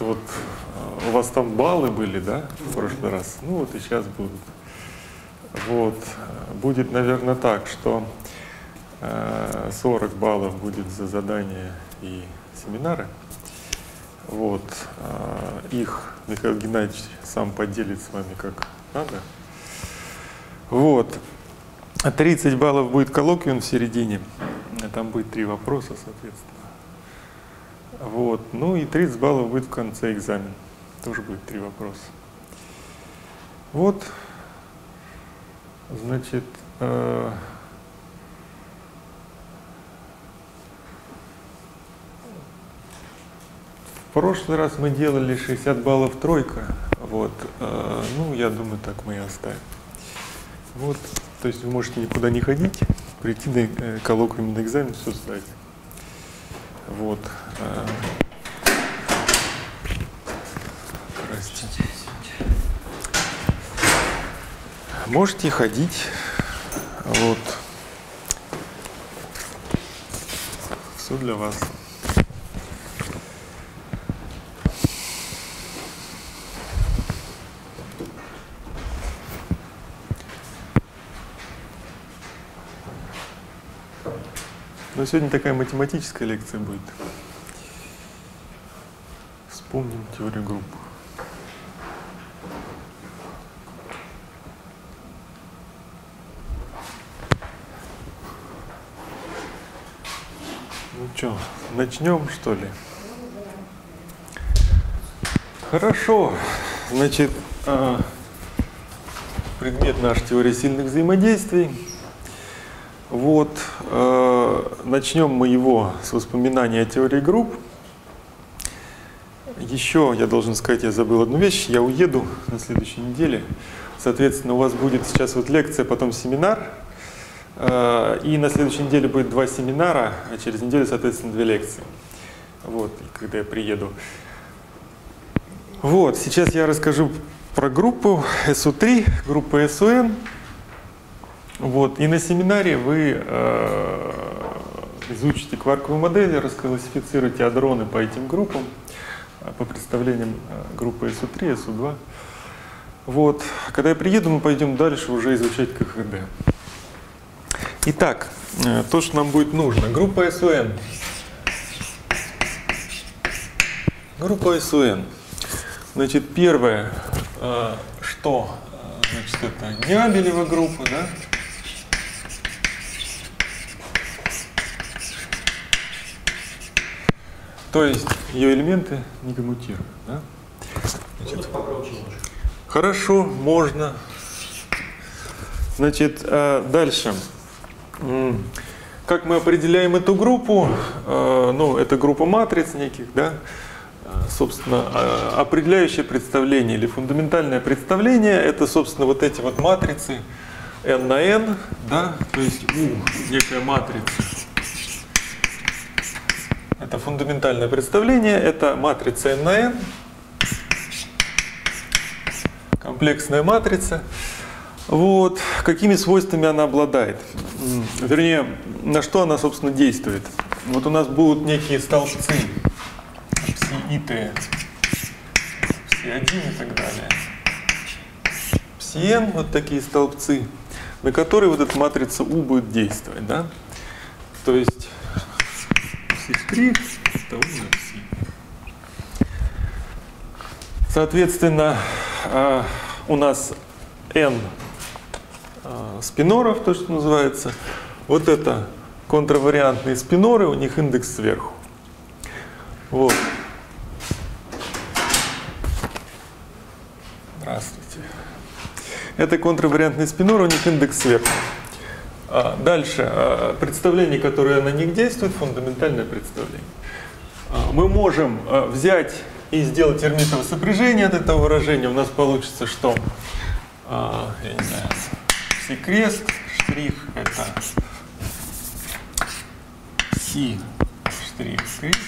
что вот э, у вас там баллы были, да, в прошлый раз? Ну вот и сейчас будут. Вот. Будет, наверное, так, что э, 40 баллов будет за задания и семинары. Вот. э, Их Михаил Геннадьевич сам поделит с вами как надо. Вот. А 30 баллов будет коллоквиум в середине. Там будет три вопроса, соответственно. Вот. Ну и 30 баллов будет в конце экзамен. Тоже будет три вопроса. Вот. Значит, э, в прошлый раз мы делали 60 баллов тройка. Вот. э, Ну, я думаю, так мы и оставим. Вот. То есть вы можете никуда не ходить, прийти на э, коллоквиум на экзамен, все сдать. Вот. э. Здрасте. Можете ходить. Вот. Все для вас. Но сегодня такая математическая лекция будет. Вспомним теорию групп. Ну что, начнем что ли? Хорошо. Значит, а, предмет наш теория сильных взаимодействий. Вот, э, начнем мы его с воспоминания о теории групп. Еще я должен сказать, я забыл одну вещь, я уеду на следующей неделе. Соответственно, у вас будет сейчас вот лекция, потом семинар. Э, И на следующей неделе будет два семинара, а через неделю, соответственно, две лекции. Вот, когда я приеду. Вот, сейчас я расскажу про группу СУ3, группу СУН. Вот, и на семинаре вы э, изучите кварковую модель, расклассифицируете адроны по этим группам, э, по представлениям э, группы СУ3, СУ2. Вот, когда я приеду, мы пойдем дальше уже изучать КХД. Итак, э, то, что нам будет нужно. Группа СУН. Группа СУН. Значит, первое, что, значит, это Нябелева группа, да? То есть ее элементы не коммутируют, да? Значит, Хорошо, можно. Значит, э, дальше. Как мы определяем эту группу? Э, Ну, это группа матриц неких, да? Э, Собственно, определяющее представление или фундаментальное представление – это, собственно, вот эти вот матрицы n на n, да? То есть U – некая матрица. Это фундаментальное представление, это матрица n на n, комплексная матрица. Вот. Какими свойствами она обладает? Вернее, на что она, собственно, действует? Вот у нас будут некие столбцы пси и t, пси 1 и так далее. Пси n, вот такие столбцы, на которые вот эта матрица U будет действовать. Да? То есть Соответственно, а, у нас n а, спиноров, то, что называется. Вот это контравариантные спиноры, у них индекс сверху. Вот. Здравствуйте. Это контравариантные спиноры, у них индекс сверху. А, Дальше. а, Представление, которое на них действует, фундаментальное представление. А, Мы можем взять и сделать эрмитово сопряжение от этого выражения. У нас получится что? Я не знаю. Си крест, штрих это си штрих крест,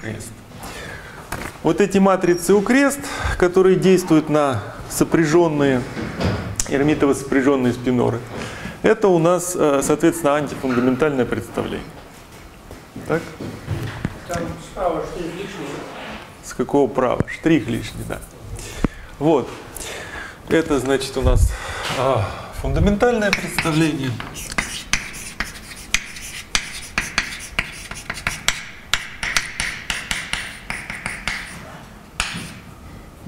крест. Вот эти матрицы у крест, которые действуют на сопряженные, эрмитово сопряженные спиноры, это у нас, э, соответственно, антифундаментальное представление. Так? Там справа что излишнее. С какого права? Штрих лишний, да. Вот. Это значит у нас а, фундаментальное представление.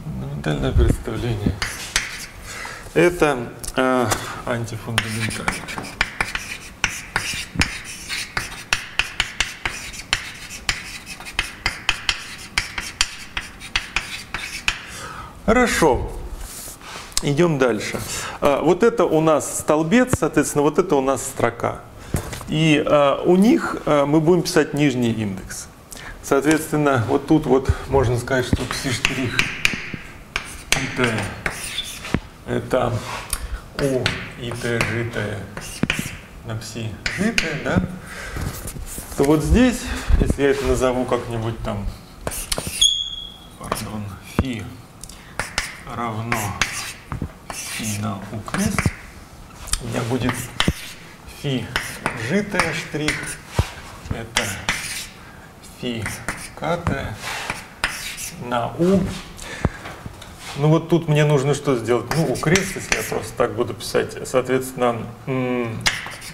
Фундаментальное представление. Это э, антифундаментальное. Хорошо. Идем дальше. А, вот это у нас столбец, соответственно, вот это у нас строка. И а, у них а, мы будем писать нижний индекс. Соответственно, вот тут вот можно сказать, что пси-штрих ит это у ит житое на пси житое, да? То вот здесь, если я это назову как-нибудь там, пардон, фи равно фи на у крест, у меня будет фи житая штрих, это фи катая на у. Ну вот тут мне нужно что сделать? Ну, у крест, если я просто так буду писать, соответственно,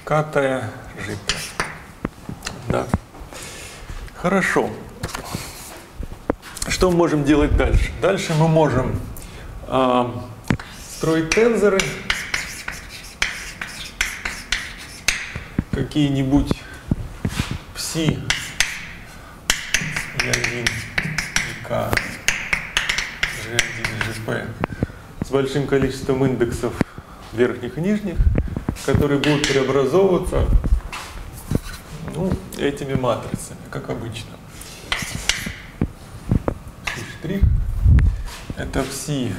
катая житая. Да. Хорошо. Что мы можем делать дальше? Дальше мы можем а, строить тензоры, какие-нибудь пси E1 и К, G1 и GP с большим количеством индексов верхних и нижних, которые будут преобразовываться ну, этими матрицами, как обычно. Штрих это пси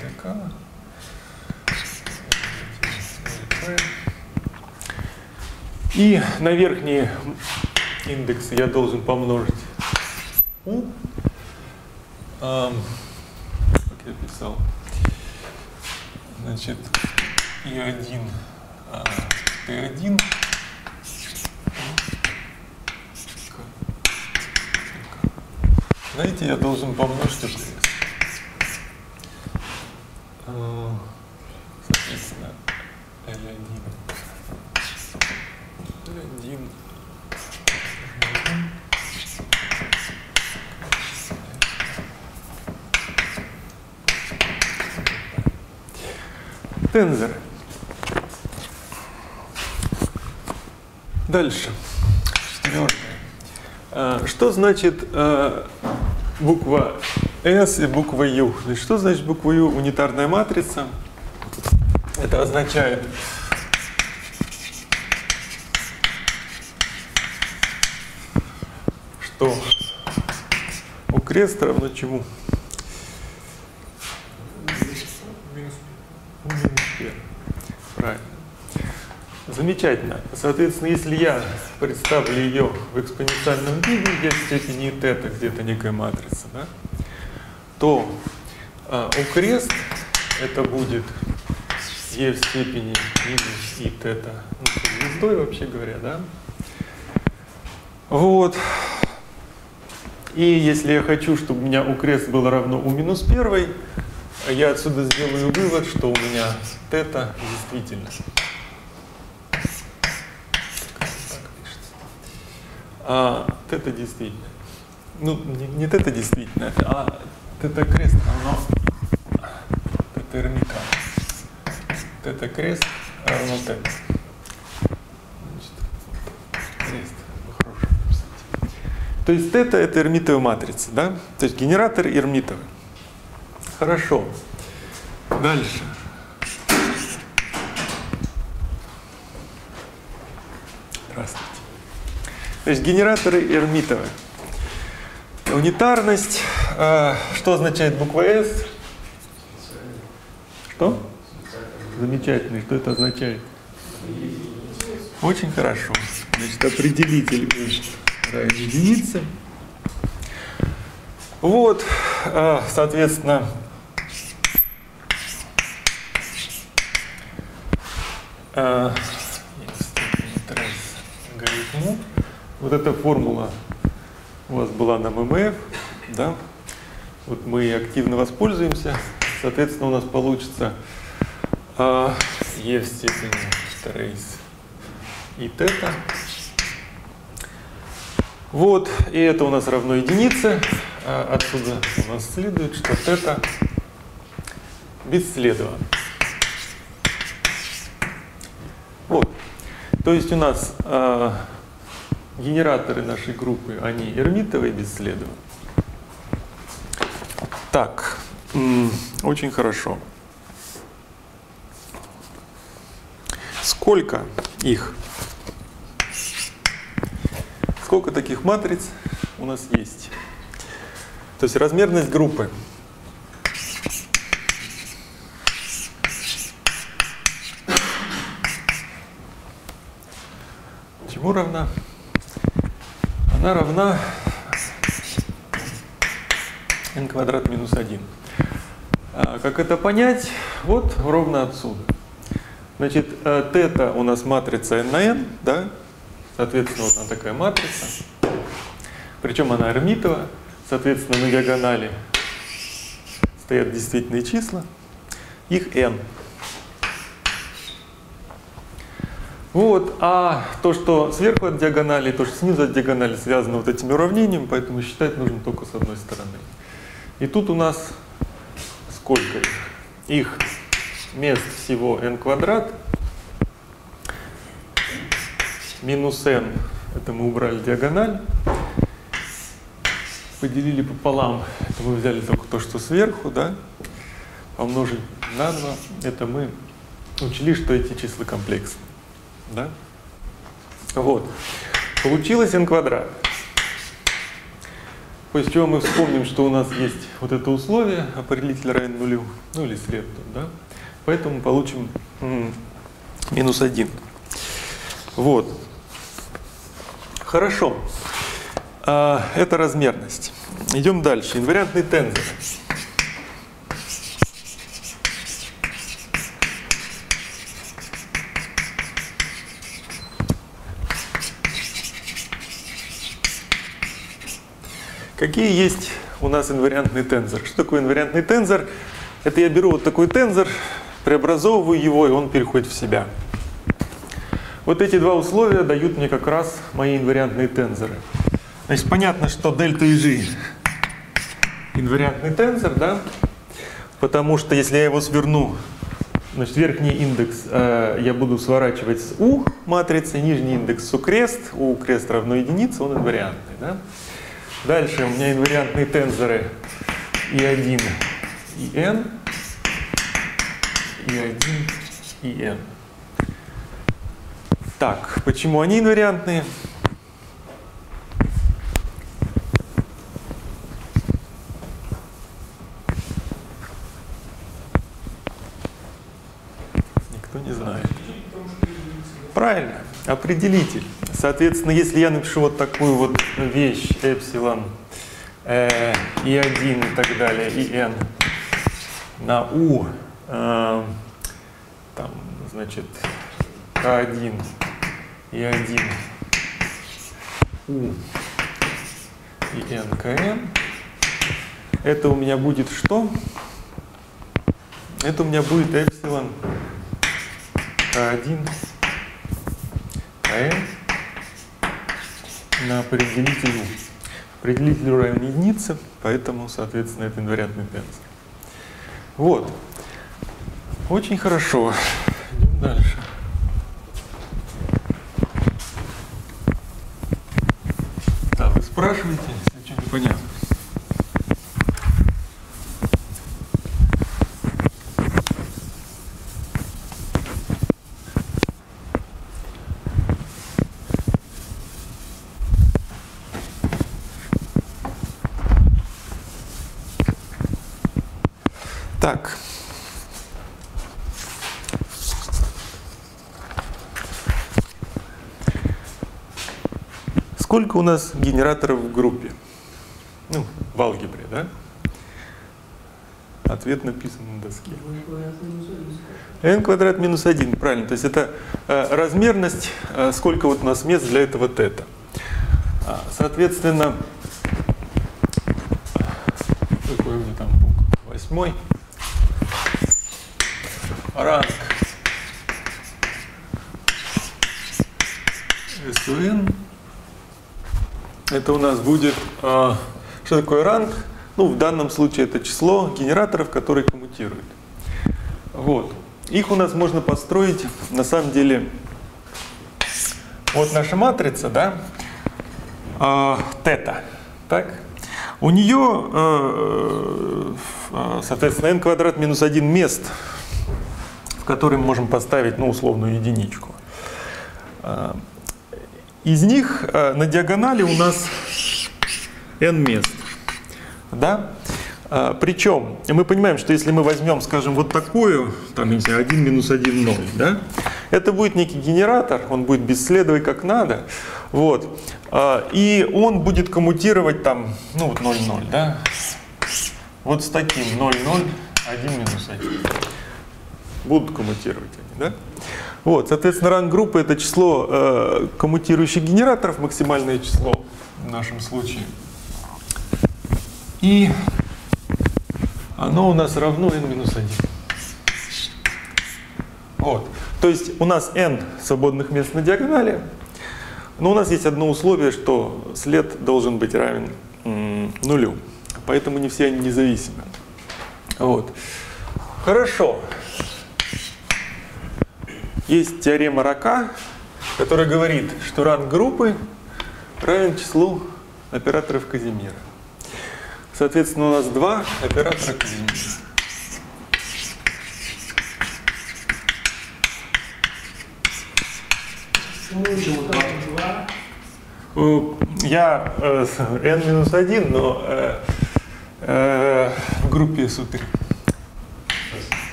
ДК. И на верхние индексы я должен помножить U. А, как я писал. Значит, И1, а, Т1 Знаете, я должен помножить это. Соответственно, L1. L1. Тензоры. Дальше. Четвертое. Что значит буква S и буква U. Значит, что значит буква U? Унитарная матрица. Это означает, что у креста равно чему? Правильно. Замечательно. Соответственно, если я представлю ее в экспоненциальном виде, в степени тета где-то некая матрица, да, то у крест это будет e в степени минус и тета, ну, звездой вообще говоря, да. Вот. И если я хочу, чтобы у меня у крест было равно у минус первой, я отсюда сделаю вывод, что у меня тета действительно а это действительно. Ну, не, не это действительно, а это крест равно это эрмика. Это крест равно тета. крест. То есть тета это эрмитовая матрица, да? То есть генератор эрмитовый. Хорошо. Дальше. Здравствуйте. То есть генераторы Эрмитовы. Унитарность. Э, что означает буква S? Что? Замечательно. Что это означает? Очень хорошо. Значит, определитель равен единице. Вот, э, соответственно, э, Вот эта формула у вас была на ММФ, да? Вот мы активно воспользуемся. Соответственно, у нас получится а, e в степени трейс и тета. Вот, и это у нас равно единице. А отсюда у нас следует, что тета бесследовно. Вот. То есть у нас э, генераторы нашей группы, они эрмитовые бесследовно. Так, очень хорошо. Сколько их? Сколько таких матриц у нас есть? То есть размерность группы. Чему равна? Она равна n квадрат минус 1. А как это понять? Вот ровно отсюда. Значит, э, тета у нас матрица n на n, да? Соответственно, вот она такая матрица. Причем она эрмитова. Соответственно, на диагонали стоят действительные числа. Их n. Вот, а то, что сверху от диагонали, то, что снизу от диагонали связано вот этими уравнениями, поэтому считать нужно только с одной стороны. И тут у нас сколько их? Их мест всего n квадрат минус n, это мы убрали диагональ, поделили пополам, это мы взяли только то, что сверху, да, помножить на 2, это мы учли, что эти числа комплексны. Да? Вот. Получилось n квадрат. После чего мы вспомним, что у нас есть вот это условие, определитель равен нулю, ну или тут, да? Поэтому получим минус 1. Вот. Хорошо. А, это размерность. Идем дальше. Инвариантный тензор. Какие есть у нас инвариантный тензор? Что такое инвариантный тензор? Это я беру вот такой тензор, преобразовываю его, и он переходит в себя. Вот эти два условия дают мне как раз мои инвариантные тензоры. Значит, понятно, что дельта и g инвариантный тензор, да? Потому что если я его сверну, значит, верхний индекс э, я буду сворачивать с u матрицы, нижний индекс с u крест, u крест равно единице, он инвариантный, да? Дальше у меня инвариантные тензоры и1, и n, и1, и n. Так, почему они инвариантные? Никто не знает. Правильно, определитель. Соответственно, если я напишу вот такую вот вещь, эпсилон, э, и 1 и так далее, и n на u, э, там, значит, k1 и 1 u и n kn, это у меня будет что? Это у меня будет эпсилон k1 kn на определителю. Определителю равен единице, поэтому, соответственно, это инвариантный тензор. Вот. Очень хорошо. Идем дальше. Да, вы спрашиваете, если что непонятно. Так. Сколько у нас генераторов в группе? Ну, в алгебре, да? Ответ написан на доске. n квадрат минус 1, правильно. То есть это э, размерность, э, сколько вот у нас мест для этого тета. А, соответственно, какой у меня там пункт? Восьмой. Ранг SUN. Это у нас будет, а, что такое ранг? Ну, в данном случае это число генераторов, которые коммутируют. Вот. Их у нас можно построить, на самом деле, вот наша матрица, да, э, тета, так? У нее, э, э, соответственно, n квадрат минус 1 мест, в которые мы можем поставить, ну, условную единичку. Э, из них э, на диагонали у нас n мест. Да? А, причем мы понимаем, что если мы возьмем, скажем, вот такую, там, не знаю, 1 минус 1, 0, да? это будет некий генератор, он будет бесследовый как надо, вот, а, и он будет коммутировать там, ну вот 0, 0, да? вот с таким 0, 0, 1 минус 1. Будут коммутировать они, да? Вот, соответственно, ранг группы это число э, коммутирующих генераторов, максимальное число в нашем случае. И оно у нас равно n минус 1. Вот. То есть у нас n свободных мест на диагонали, но у нас есть одно условие, что след должен быть равен нулю. Поэтому не все они независимы. Вот. Хорошо. Есть теорема Рака, которая говорит, что ранг группы равен числу операторов Казимира. Соответственно, у нас два оператора Казимира. Я э, n-1, но э, э, в группе СУ3.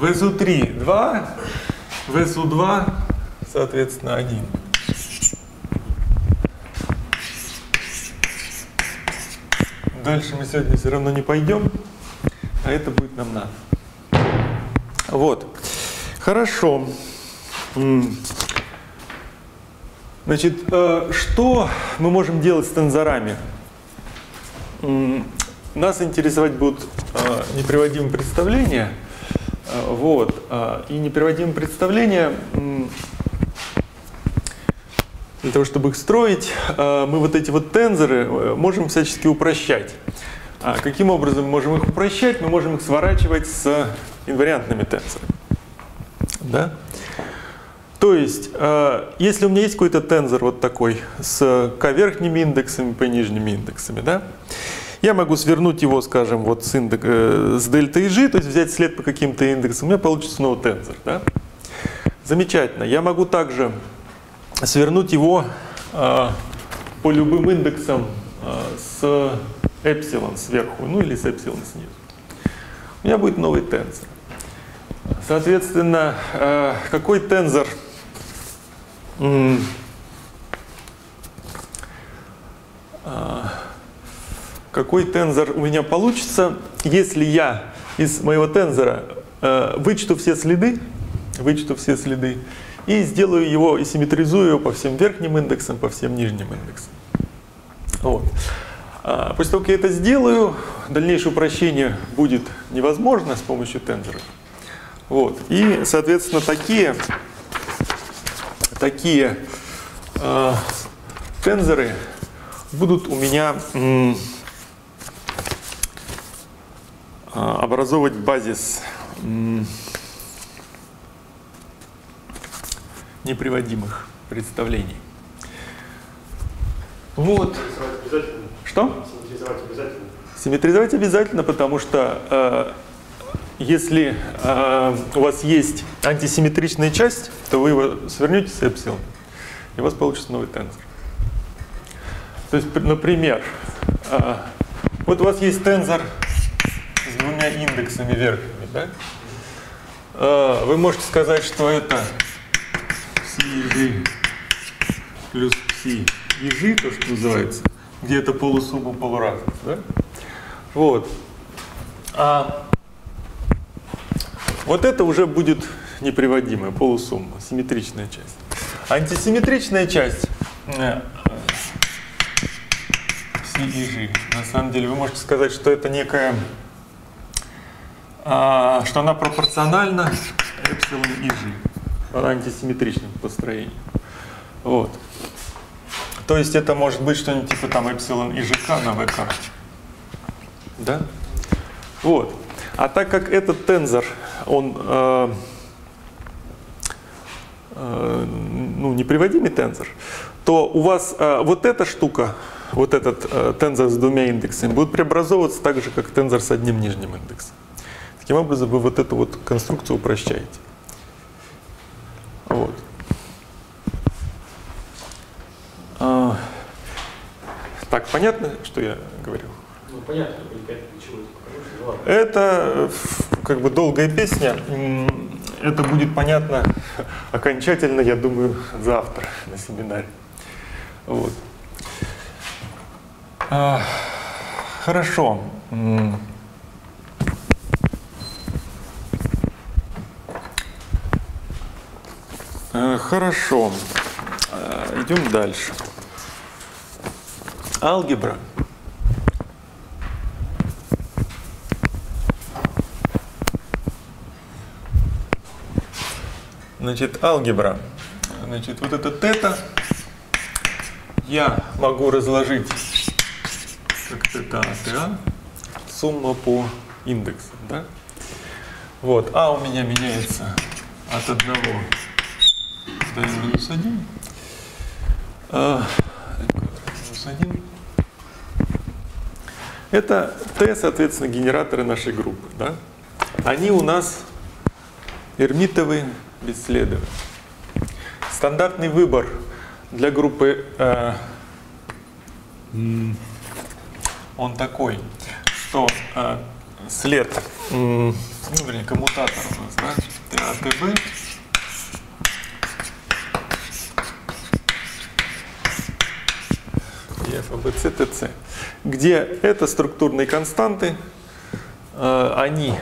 В СУ3 2, в СУ2, соответственно, 1. Дальше мы сегодня все равно не пойдем, а это будет нам надо. Вот. Хорошо. Значит, э, что мы можем делать с тензорами? Нас интересовать будут э, неприводимые представления. Э, вот. И неприводимые представления для того, чтобы их строить, э, мы вот эти вот тензоры э, можем всячески упрощать. А каким образом мы можем их упрощать? Мы можем их сворачивать с инвариантными тензорами. Да? То есть, э, если у меня есть какой-то тензор вот такой с к верхними индексами, по нижними индексами, да, я могу свернуть его, скажем, вот с, индек, с дельтой g, то есть взять след по каким-то индексам, у меня получится снова тензор. Да? Замечательно. Я могу также свернуть его э, по любым индексам э, с эпсилон сверху, ну или с эпсилон снизу. У меня будет новый тензор. Соответственно, э, какой тензор э, какой тензор у меня получится, если я из моего тензора э, вычту все следы, вычту все следы, и сделаю его и симметризую его по всем верхним индексам, по всем нижним индексам. Вот. А после того, как я это сделаю, дальнейшее упрощение будет невозможно с помощью тензоров. Вот. И, соответственно, такие, такие э, тензоры будут у меня э, образовывать базис неприводимых представлений. Вот. Обязательно. Что? Симметризовать обязательно. Симметризовать обязательно, потому что э, если э, у вас есть антисимметричная часть, то вы его свернете с эпсилон, и у вас получится новый тензор. То есть, например, э, вот у вас есть тензор двумя индексами верхними, да? Э, вы можете сказать, что это ежи плюс пси ежи, то, что называется, где это полусумма полуразность, да? Вот. А вот это уже будет неприводимая полусумма, симметричная часть. Антисимметричная часть э, Си и G. На самом деле вы можете сказать, что это некая, а, что она пропорциональна эпсилон и G. Она антисимметрична по построению. Вот. То есть это может быть что-нибудь типа там эпсилон и ЖК на ВК. Да? Вот. А так как этот тензор, он э, э, ну, неприводимый тензор, то у вас э, вот эта штука, вот этот э, тензор с двумя индексами, будет преобразовываться так же, как тензор с одним нижним индексом. Таким образом, вы вот эту вот конструкцию упрощаете. Вот. А, так, понятно, что я говорил? Ну, понятно, это. Это как бы долгая песня. Это будет понятно окончательно, я думаю, завтра на семинаре. Вот. А, Хорошо. М. Э, Хорошо. Э, Идем дальше. Алгебра. Значит, алгебра. Значит, вот это тета я могу разложить как тета от а, сумма по индексам, да? Вот, а у меня меняется от 1 n минус 1. А, минус 1. Это Т, соответственно, генераторы нашей группы. Да? Они у нас эрмитовые бесследовые. Стандартный выбор для группы э, он такой, что э, след, м, ну, вернее, коммутатор у нас, да, ТАТБ, и ФАБЦ, ТЦ, где это структурные константы, э, они,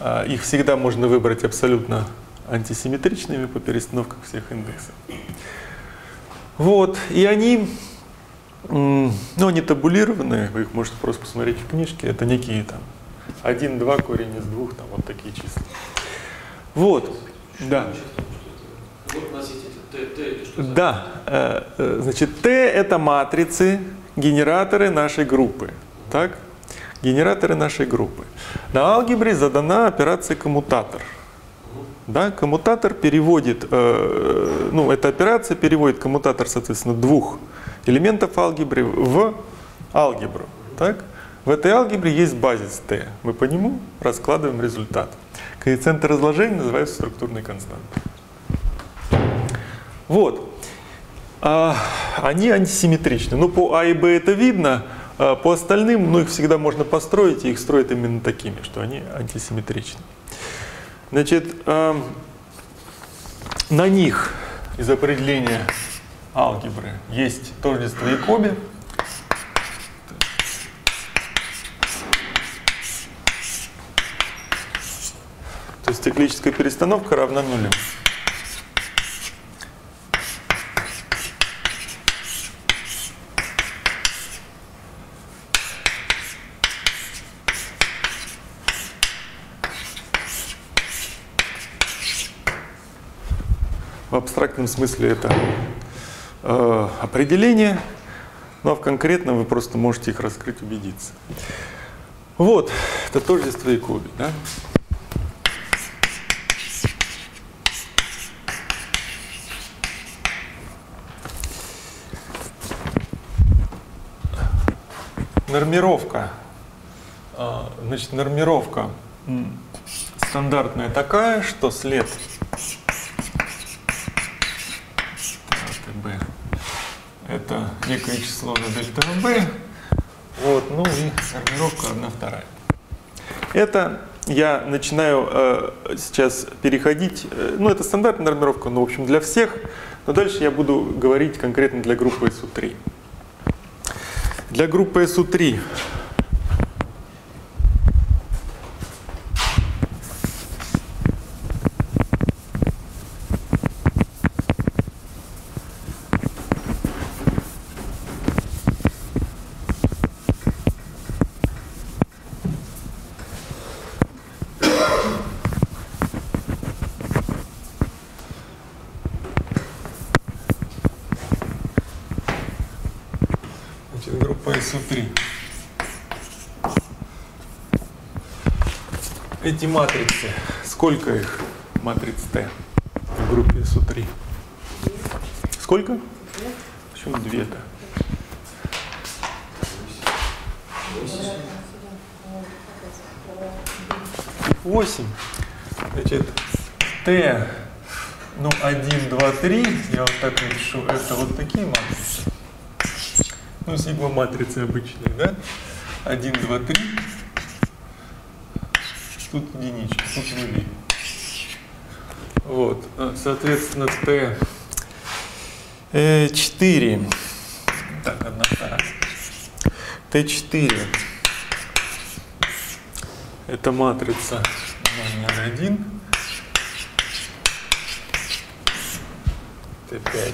э, их всегда можно выбрать абсолютно антисимметричными по перестановкам всех индексов. Вот, и они, ну, они табулированы, вы их можете просто посмотреть в книжке, это некие там 1, 2 корень из двух, там вот такие числа. Вот, да. Да, э, э, значит, Т это матрицы, генераторы нашей группы. Так? Генераторы нашей группы. На алгебре задана операция коммутатор. Да, коммутатор переводит, э, ну, эта операция переводит коммутатор, соответственно, двух элементов алгебры в алгебру. Так? В этой алгебре есть базис Т. Мы по нему раскладываем результат. Коэффициенты разложения называются структурной константой. Вот. А, они антисимметричны. Ну, по А и Б это видно, а по остальным, ну, их всегда можно построить, и их строят именно такими, что они антисимметричны. Значит, ам, на них из определения алгебры есть тождество Якоби. То есть циклическая перестановка равна нулю. Абстрактном смысле это э, определение, ну а в конкретном вы просто можете их раскрыть, убедиться. Вот, это тождество Якоби, да? Нормировка. А, Значит, нормировка стандартная такая, что след ТБ это некое число на дельта b. Вот, ну и нормировка 1 вторая. Это я начинаю э, сейчас переходить, э, ну это стандартная нормировка, ну в общем для всех, но дальше я буду говорить конкретно для группы SU3. Для группы SU3 группа СУ3. Эти матрицы, сколько их матриц Т в группе СУ3? Сколько? Почему две-то? Восемь. Значит, Т, ну, 1, 2, 3, я вот так напишу, это вот такие матрицы. Ну, сигма матрицы обычные, да? 1, 2, 3. Тут единичка, тут нули. Вот, а, соответственно, Т 4. Так, одна вторая. Т4. Это матрица номер 1. Т5.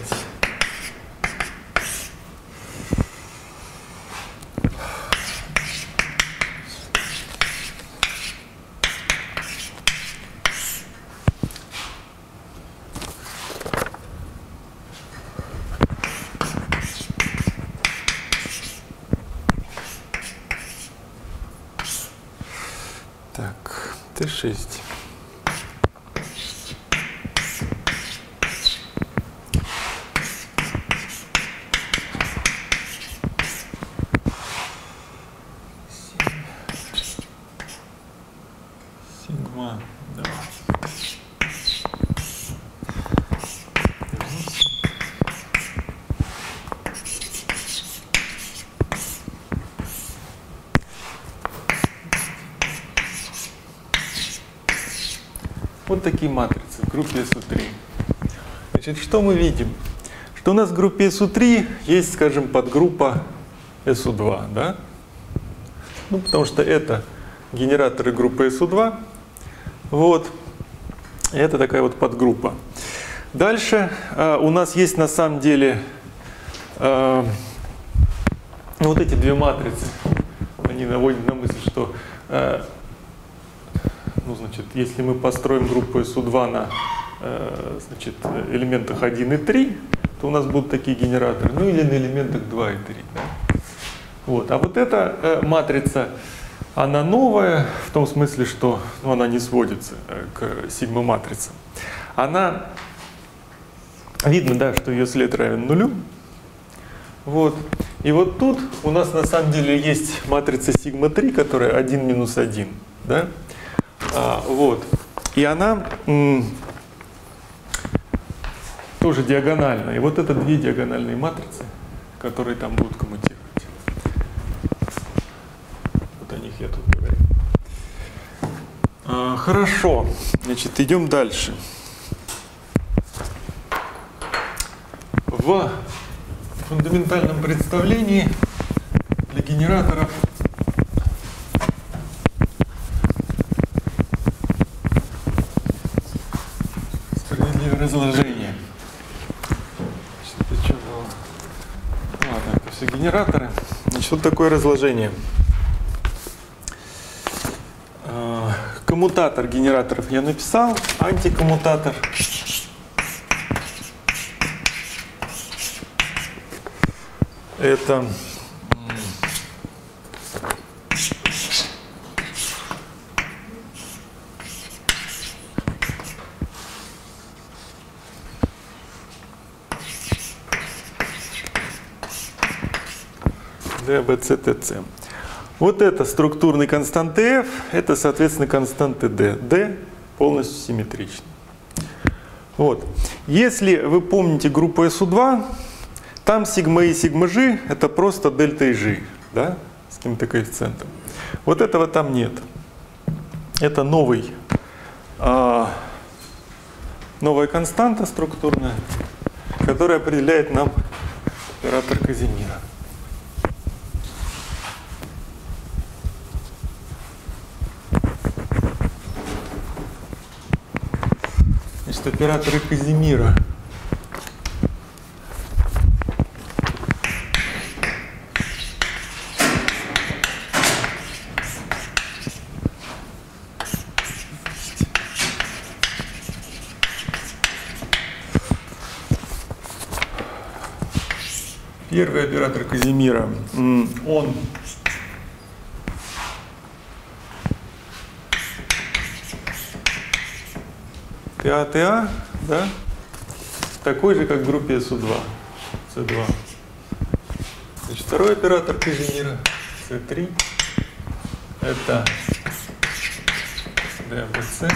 Так, Т6. Сигма, да. Вот такие матрицы в группе СУ3. Значит, что мы видим? Что у нас в группе СУ3 есть, скажем, подгруппа СУ2, да? Ну, потому что это генераторы группы СУ2. Вот. Это такая вот подгруппа. Дальше э, у нас есть на самом деле э, вот эти две матрицы. Они наводят на мысль, что ну, значит, если мы построим группу SU2 на э, значит, элементах 1 и 3, то у нас будут такие генераторы, ну или на элементах 2 и 3. Да? Вот. А вот эта э, матрица, она новая, в том смысле, что ну, она не сводится э, к сигма-матрицам. Она, видно, да, что ее след равен нулю. Вот. И вот тут у нас на самом деле есть матрица сигма-3, которая 1 минус 1. Да? А, вот. И она тоже диагональная. И вот это две диагональные матрицы, которые там будут коммутировать. Вот о них я тут говорю. А, хорошо. Значит, идем дальше. В фундаментальном представлении для генераторов справедливое разложение. Значит, это что было? Ладно, это все генераторы. Что такое разложение? А, Коммутатор генераторов я написал, антикоммутатор. Это D, B. Вот это структурные константы F, это, соответственно, константы D. D полностью симметричны. Вот. Если вы помните группу SU2, там сигма и сигма G это просто дельта и G, да, с каким-то коэффициентом. Вот этого там нет. Это новый, а, новая константа структурная, которая определяет нам оператор Казимира. Значит, операторы Казимира. Первый оператор Казимира, он ТА-ТА, да, такой же, как в группе СУ2, С2. Значит, второй оператор Казимира, С3, это ДВЦ.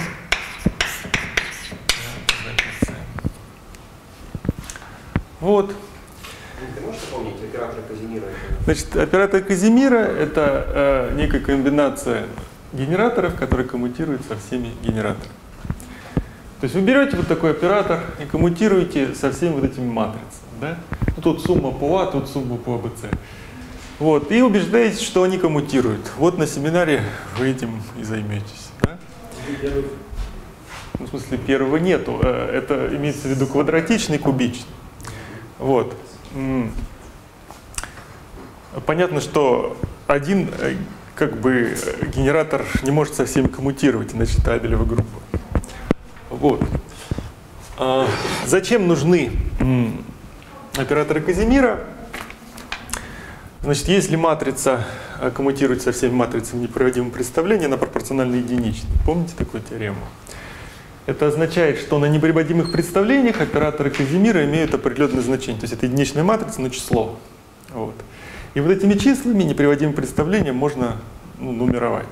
Вот. Ты можешь напомнить оператора Казимира? Значит, оператор Казимира – это э, некая комбинация генераторов, которые коммутируют со всеми генераторами. То есть вы берете вот такой оператор и коммутируете со всеми вот этими матрицами. Да? Ну, тут сумма по А, тут сумма по АБЦ. Вот, и убеждаетесь, что они коммутируют. Вот на семинаре вы этим и займетесь. Да? Ну, в смысле, первого нету. Э, Это имеется в виду квадратичный, кубичный. Вот. Понятно, что один э, как бы э, генератор не может со всеми коммутировать, иначе это Абелева группа. Вот. А, зачем нужны операторы Казимира? Значит, если матрица э, коммутирует со всеми матрицами непроводимого представления, она пропорционально единичной. Помните такую теорему? Это означает, что на неприводимых представлениях операторы Казимира имеют определенное значение. То есть это единичная матрица на число. Вот. И вот этими числами неприводимым представлением можно ну, нумеровать.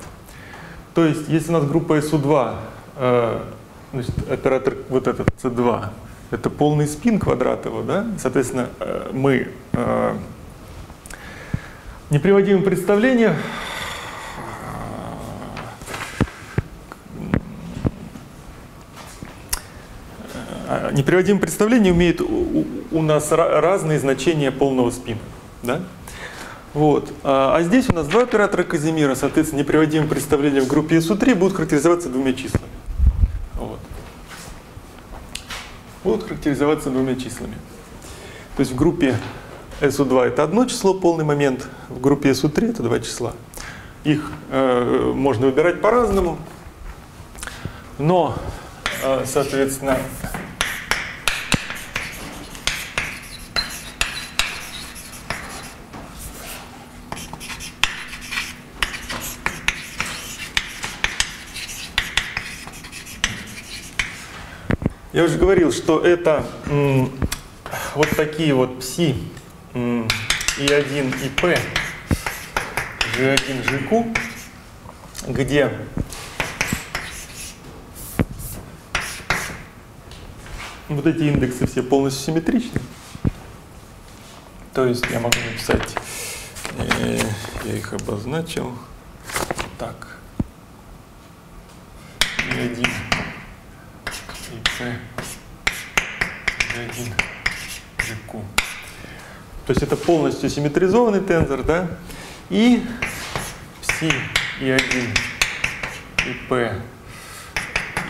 То есть, если у нас группа SU2, э, значит, оператор вот этот C2, это полный спин квадрат его, да? Соответственно, э, мы э, неприводимым представлением э, неприводимое представление имеет у, у- нас ра- разные значения полного спина. Да? Вот. А а здесь у нас два оператора Казимира, соответственно, неприводимые представления в группе SU3 будут характеризоваться двумя числами. Вот. Будут характеризоваться двумя числами. То есть в группе SU2 это одно число, полный момент, в группе SU3 это два числа. Их э, можно выбирать по-разному, но, э, соответственно, Я уже говорил, что это вот такие вот пси м, И1 и П, G1, GQ, где вот эти индексы все полностью симметричны. То есть я могу написать, э, я их обозначил так. И1 и P G1 GQ. То есть это полностью симметризованный тензор, да? И И1 и P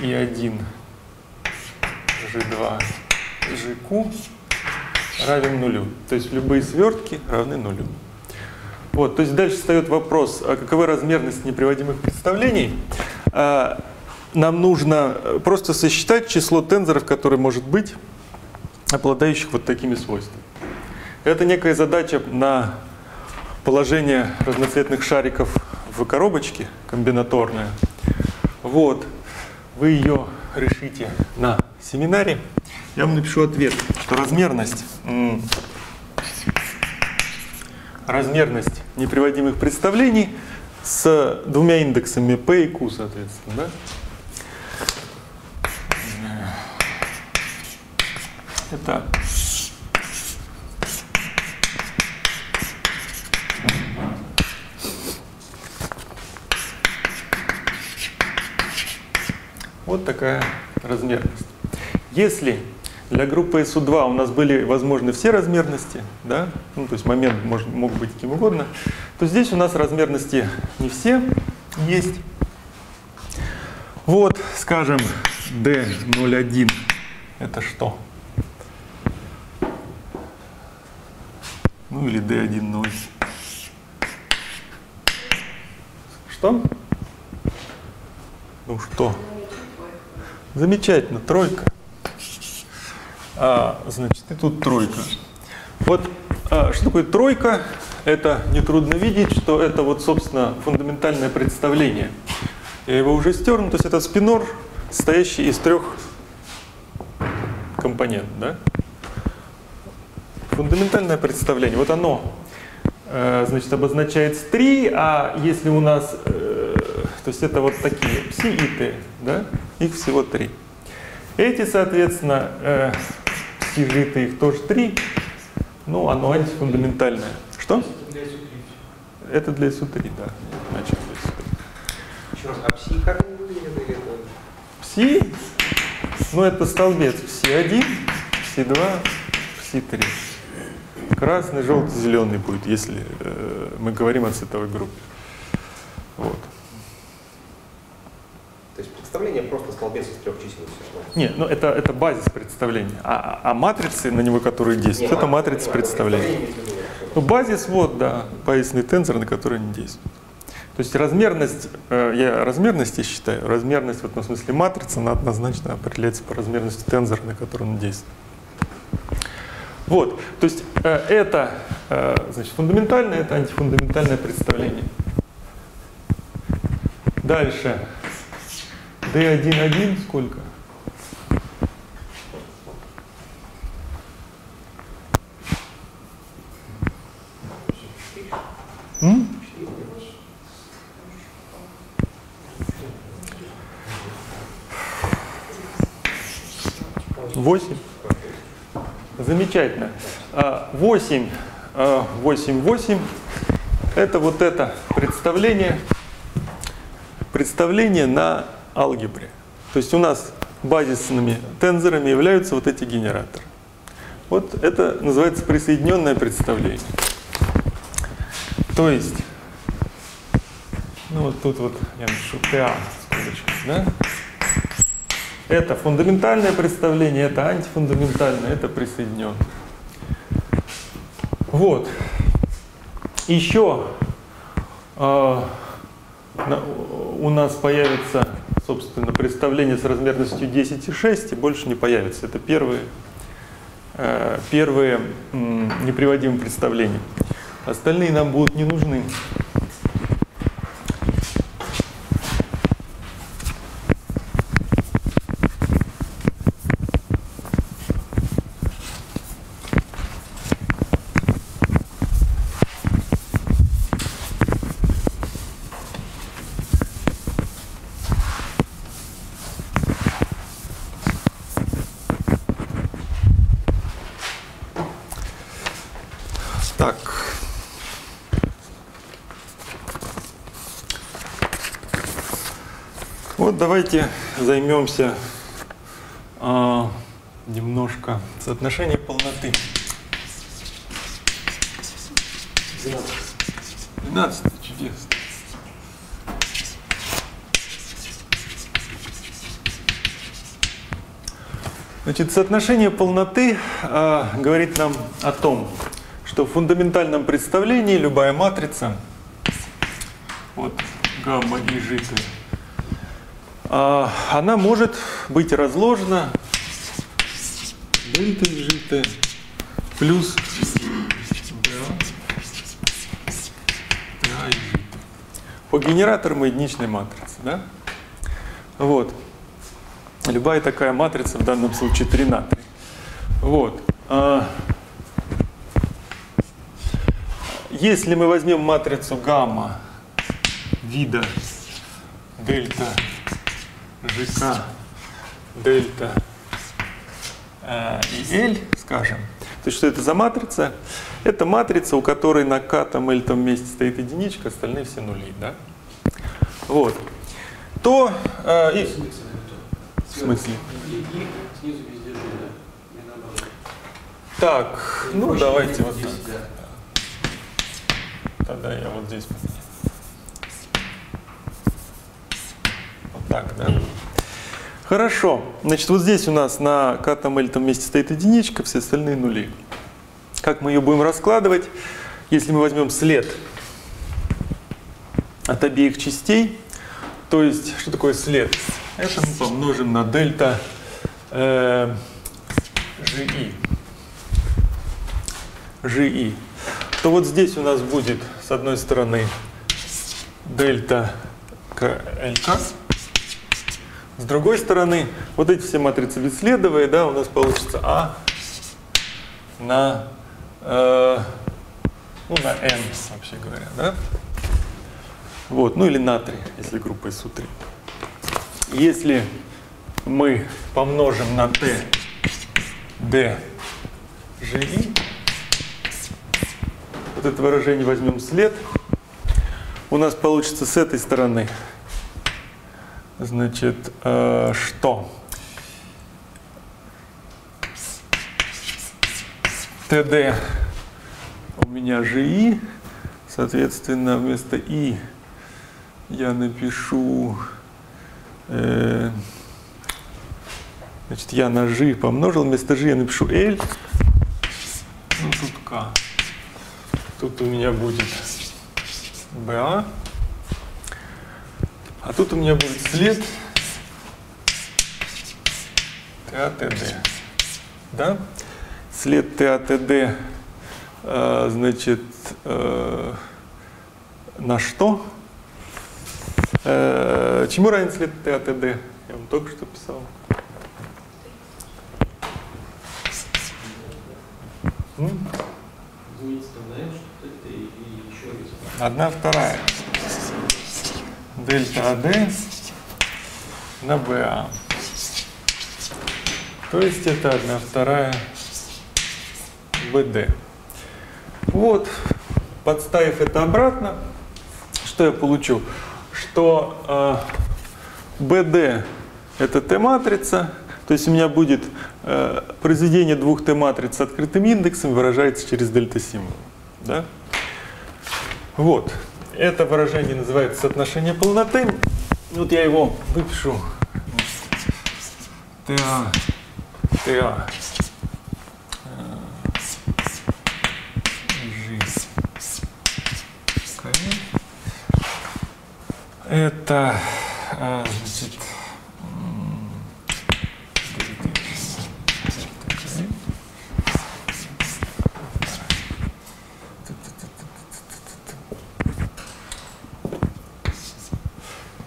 И1 G2 GQ равен нулю. То есть любые свертки равны нулю. Вот, то есть дальше встает вопрос, а каковы размерность неприводимых представлений? Нам нужно э, просто сосчитать число тензоров, которые может быть, обладающих вот такими свойствами. Это некая задача на положение разноцветных шариков в коробочке, комбинаторная. Вот, вы ее решите на семинаре. Я вам напишу ответ, что размерность, размерность неприводимых представлений с двумя индексами P и Q, соответственно, да? Это вот такая размерность. Если для группы SU2 у нас были возможны все размерности, да, ну, то есть момент может, мог быть каким угодно, то здесь у нас размерности не все есть. Вот, скажем, D01 это что? Ну или D10. Что? Ну что? Замечательно, тройка. А, значит, и тут тройка. Вот а, что такое тройка? Это нетрудно видеть, что это вот, собственно, фундаментальное представление. Я его уже стер, ну, то есть это спинор, состоящий из трех компонент, да? Фундаментальное представление, вот оно, э, значит, обозначает 3, а если у нас, э, то есть это вот такие пси и т, да? Их всего 3. Эти, соответственно, э, пси житы, их тоже 3, ну, оно антифундаментальное. Что? Это для СУ3, да. Значит, для СУ3. Еще раз, а пси как они выглядят или это? Пси, ну это столбец пси1, пси2, пси3. Красный, желтый, зеленый будет, если э, мы говорим о цветовой группе. Вот. То есть представление просто столбец из трех чисел. Нет, ну это, это базис представления. А, а матрицы, на него которые действуют, Не, это понимаю, представления. Ну, базис, вот, да, поясный тензор, на который они действуют. То есть размерность, э, я размерности считаю, размерность в этом смысле матрицы, она однозначно определяется по размерности тензора, на который он действует. Вот, то есть э, это, э, значит, фундаментальное, это антифундаментальное представление. Дальше. D1,1 сколько? М? Восемь. Замечательно. А, Восемь, а, восемь, восемь. Это вот это представление, представление на алгебре. То есть у нас базисными тензорами являются вот эти генераторы. Вот это называется присоединенное представление. То есть, ну вот тут вот я напишу TA, да? Это фундаментальное представление, это антифундаментальное, это присоединенное. Вот. Еще э, на- у нас появится, собственно, представление с размерностью 10,6 и больше не появится. Это первые, э, первые м, неприводимые представления. Остальные нам будут не нужны. Так. Вот давайте займемся а, немножко соотношением полноты. 12 чудесно. Значит, соотношение полноты а, говорит нам о том, что в фундаментальном представлении любая матрица, вот гамма и житая, а, она может быть разложена дельта и житая плюс по генераторам единичной матрицы. Да? Вот. Любая такая матрица, в данном случае 3 на 3. Вот. А, Если мы возьмем матрицу гамма вида дельта ЖК дельта э, и L, скажем, то есть что это за матрица? Это матрица, у которой на k там L там месте стоит единичка, остальные все нули, да? Вот. То э, и- в смысле? снизу везде жили, да? Не наоборот. Так, ну давайте вот здесь, так. да. Тогда я вот здесь поменяю. Так, да? Хорошо. Значит, вот здесь у нас на катом L там месте стоит единичка, все остальные нули. Как мы ее будем раскладывать? Если мы возьмем след от обеих частей, то есть, что такое след? Это мы помножим на дельта э, GI. ЖИ, то вот здесь у нас будет с одной стороны дельта КЛК, с другой стороны, вот эти все матрицы бесследовые, да, у нас получится А на, э, ну, на N, вообще говоря, да? Вот, ну или на 3, если группа СУ3. Если мы помножим на T D GI, вот это выражение возьмем след, у нас получится с этой стороны, значит, э, что? ТД у меня GI, соответственно, вместо И я напишу, э, значит, я на G помножил, вместо G я напишу L, ну тут К. Тут у меня будет BA, а тут у меня будет след ТАТД. Да? След ТАТД, э, значит, э, на что? Э, чему равен след ТАТД? Я вам только что писал. М? Мы вставляем что-то и, и еще раз. Одна вторая. Дельта АД на БА. То есть это одна вторая БД. Вот, подставив это обратно, что я получу? Что э, это Т-матрица, то есть у меня будет э, произведение двух Т-матриц с открытым индексом выражается через дельта-символ. Да? Вот. Это выражение называется соотношение полноты. Вот я его выпишу. ТА, ТА, Это, а, значит, м,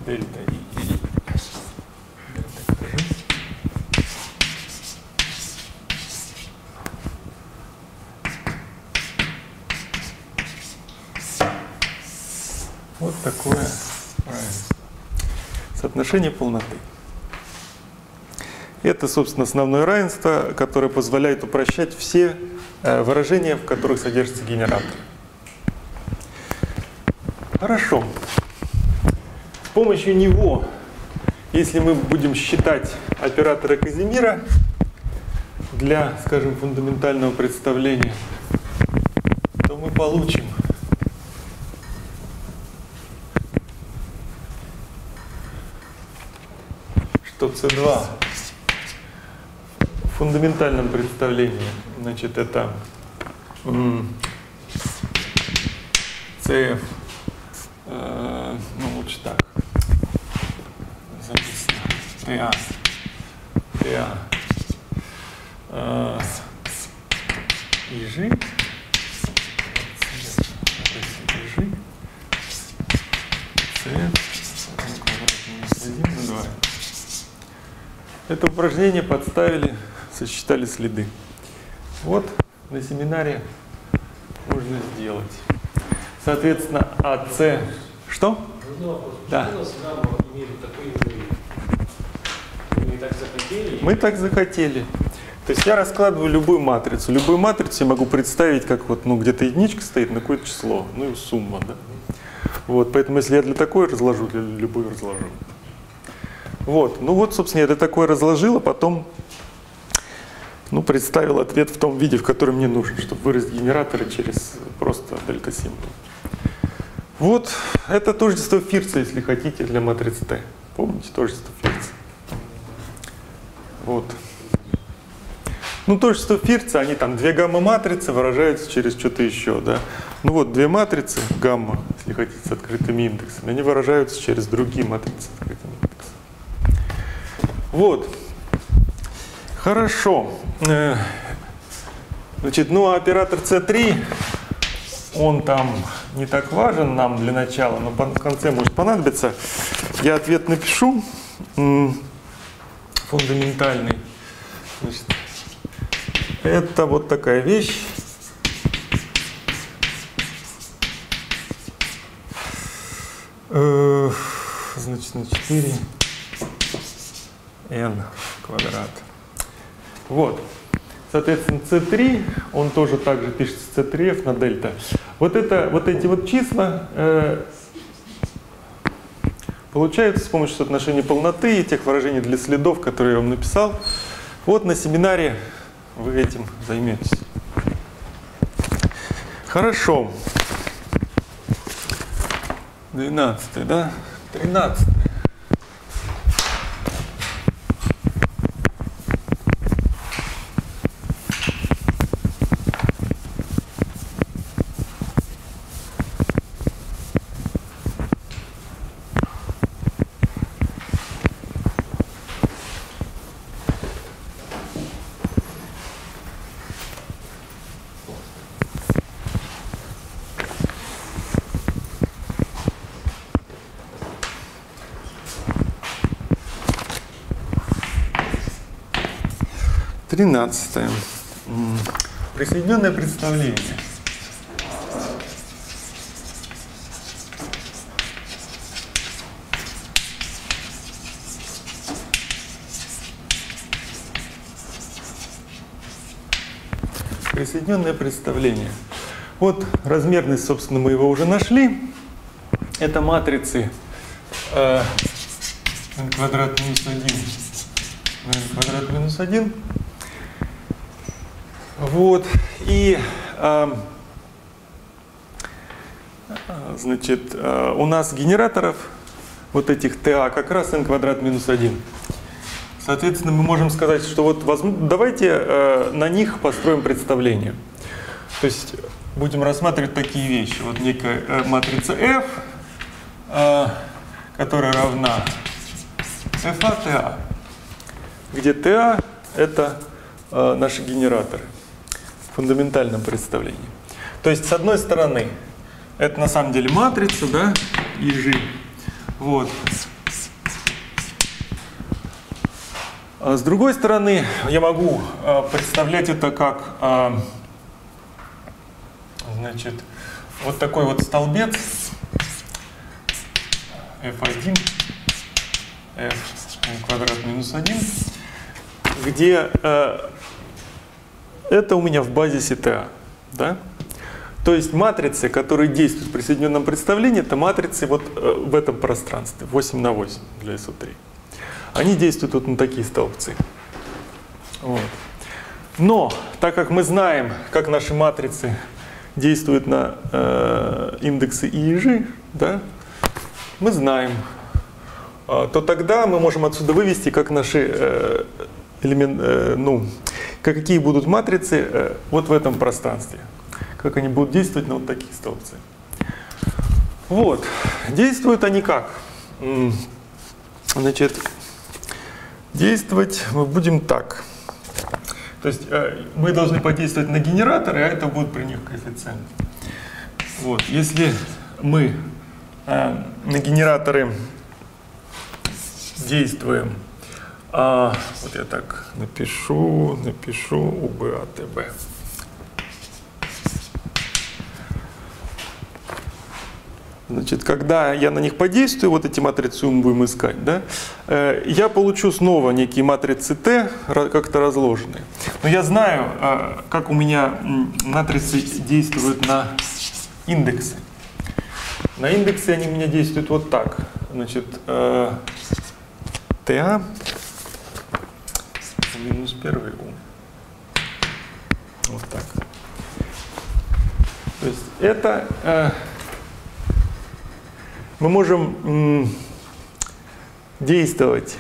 дельта И. Вот такое. Соотношение полноты. Это, собственно, основное равенство, которое позволяет упрощать все э, выражения, в которых содержится генератор. Хорошо. Помощью него, если мы будем считать операторы Казимира для, скажем, фундаментального представления, то мы получим что C2 в фундаментальном представлении, значит, это CF, э, ну лучше так, TA, TA, э, и G, G, CF, один на два. Это упражнение подставили, сосчитали следы. Вот на семинаре можно сделать. Соответственно, АС... Что? Вопрос? Да. Почему у нас гамма имели такой? Мы так захотели? Мы так захотели. То есть я раскладываю любую матрицу. Любую матрицу я могу представить, как вот, ну, где-то единичка стоит на какое-то число, ну и сумма, да. Вот, поэтому если я для такой разложу, для любой разложу. Вот, ну вот, собственно, я для такой разложил, а потом, ну, представил ответ в том виде, в котором мне нужен, чтобы выразить генераторы через просто дельта-символ. Вот, это тождество Фирца, если хотите, для матриц Т. Помните тождество Фирца? Вот. Ну, тождество Фирца, они там две гамма-матрицы выражаются через что-то еще, да. Ну вот, две матрицы, гамма, если хотите, с открытыми индексами, они выражаются через другие матрицы с открытым индексом. Вот. Хорошо. Э, Значит, ну а оператор C3, он там не так важен нам для начала, но в конце может понадобиться. Я ответ напишу. Фундаментальный. Значит, это вот такая вещь. Э, Значит, на 4 n квадрат. Вот. Соответственно, C3, он тоже также пишется C3F на дельта. Вот, это, вот эти вот числа э, получаются с помощью соотношения полноты и тех выражений для следов, которые я вам написал. Вот на семинаре вы этим займетесь. Хорошо. 12, да? 13. Тринадцатое. Присоединенное представление. Присоединенное представление. Вот размерность, собственно, мы его уже нашли. Это матрицы э, n квадрат минус 1 на n квадрат минус 1. Вот. И а, а, значит, а, у нас генераторов вот этих TA как раз n квадрат минус 1. Соответственно, мы можем сказать, что вот возм- давайте э, на них построим представление. То есть будем рассматривать такие вещи. Вот некая э, матрица F, э, которая равна FA TA, где TA это э, наши генераторы фундаментальном представлении. То есть, с одной стороны, это на самом деле матрица, да, ежи. Вот. А с другой стороны, я могу э, представлять это как, э, значит, вот такой вот столбец f1, f квадрат минус 1, где э, это у меня в базисе TA. Да? То есть матрицы, которые действуют при соединенном представлении, это матрицы вот э, в этом пространстве, 8 на 8 для SO3. Они действуют вот на такие столбцы. Вот. Но, так как мы знаем, как наши матрицы действуют на э, индексы и ежи, да, мы знаем, э, то тогда мы можем отсюда вывести, как наши э, элемент, э, ну, какие будут матрицы э, вот в этом пространстве, как они будут действовать на вот такие столбцы. Вот, действуют они как? Значит, действовать мы будем так. То есть э, мы должны подействовать на генераторы, а это будут при них коэффициенты. Вот, если мы э, на генераторы действуем, а, вот я так напишу, напишу УБАТБ. Значит, когда я на них подействую, вот эти матрицы мы будем искать, да, э, я получу снова некие матрицы Т, как-то разложенные. Но я знаю, э, как у меня матрицы действуют на индексы. На индексы они у меня действуют вот так. Значит, э, TA минус первый У. Вот так. То есть это э, мы можем м, действовать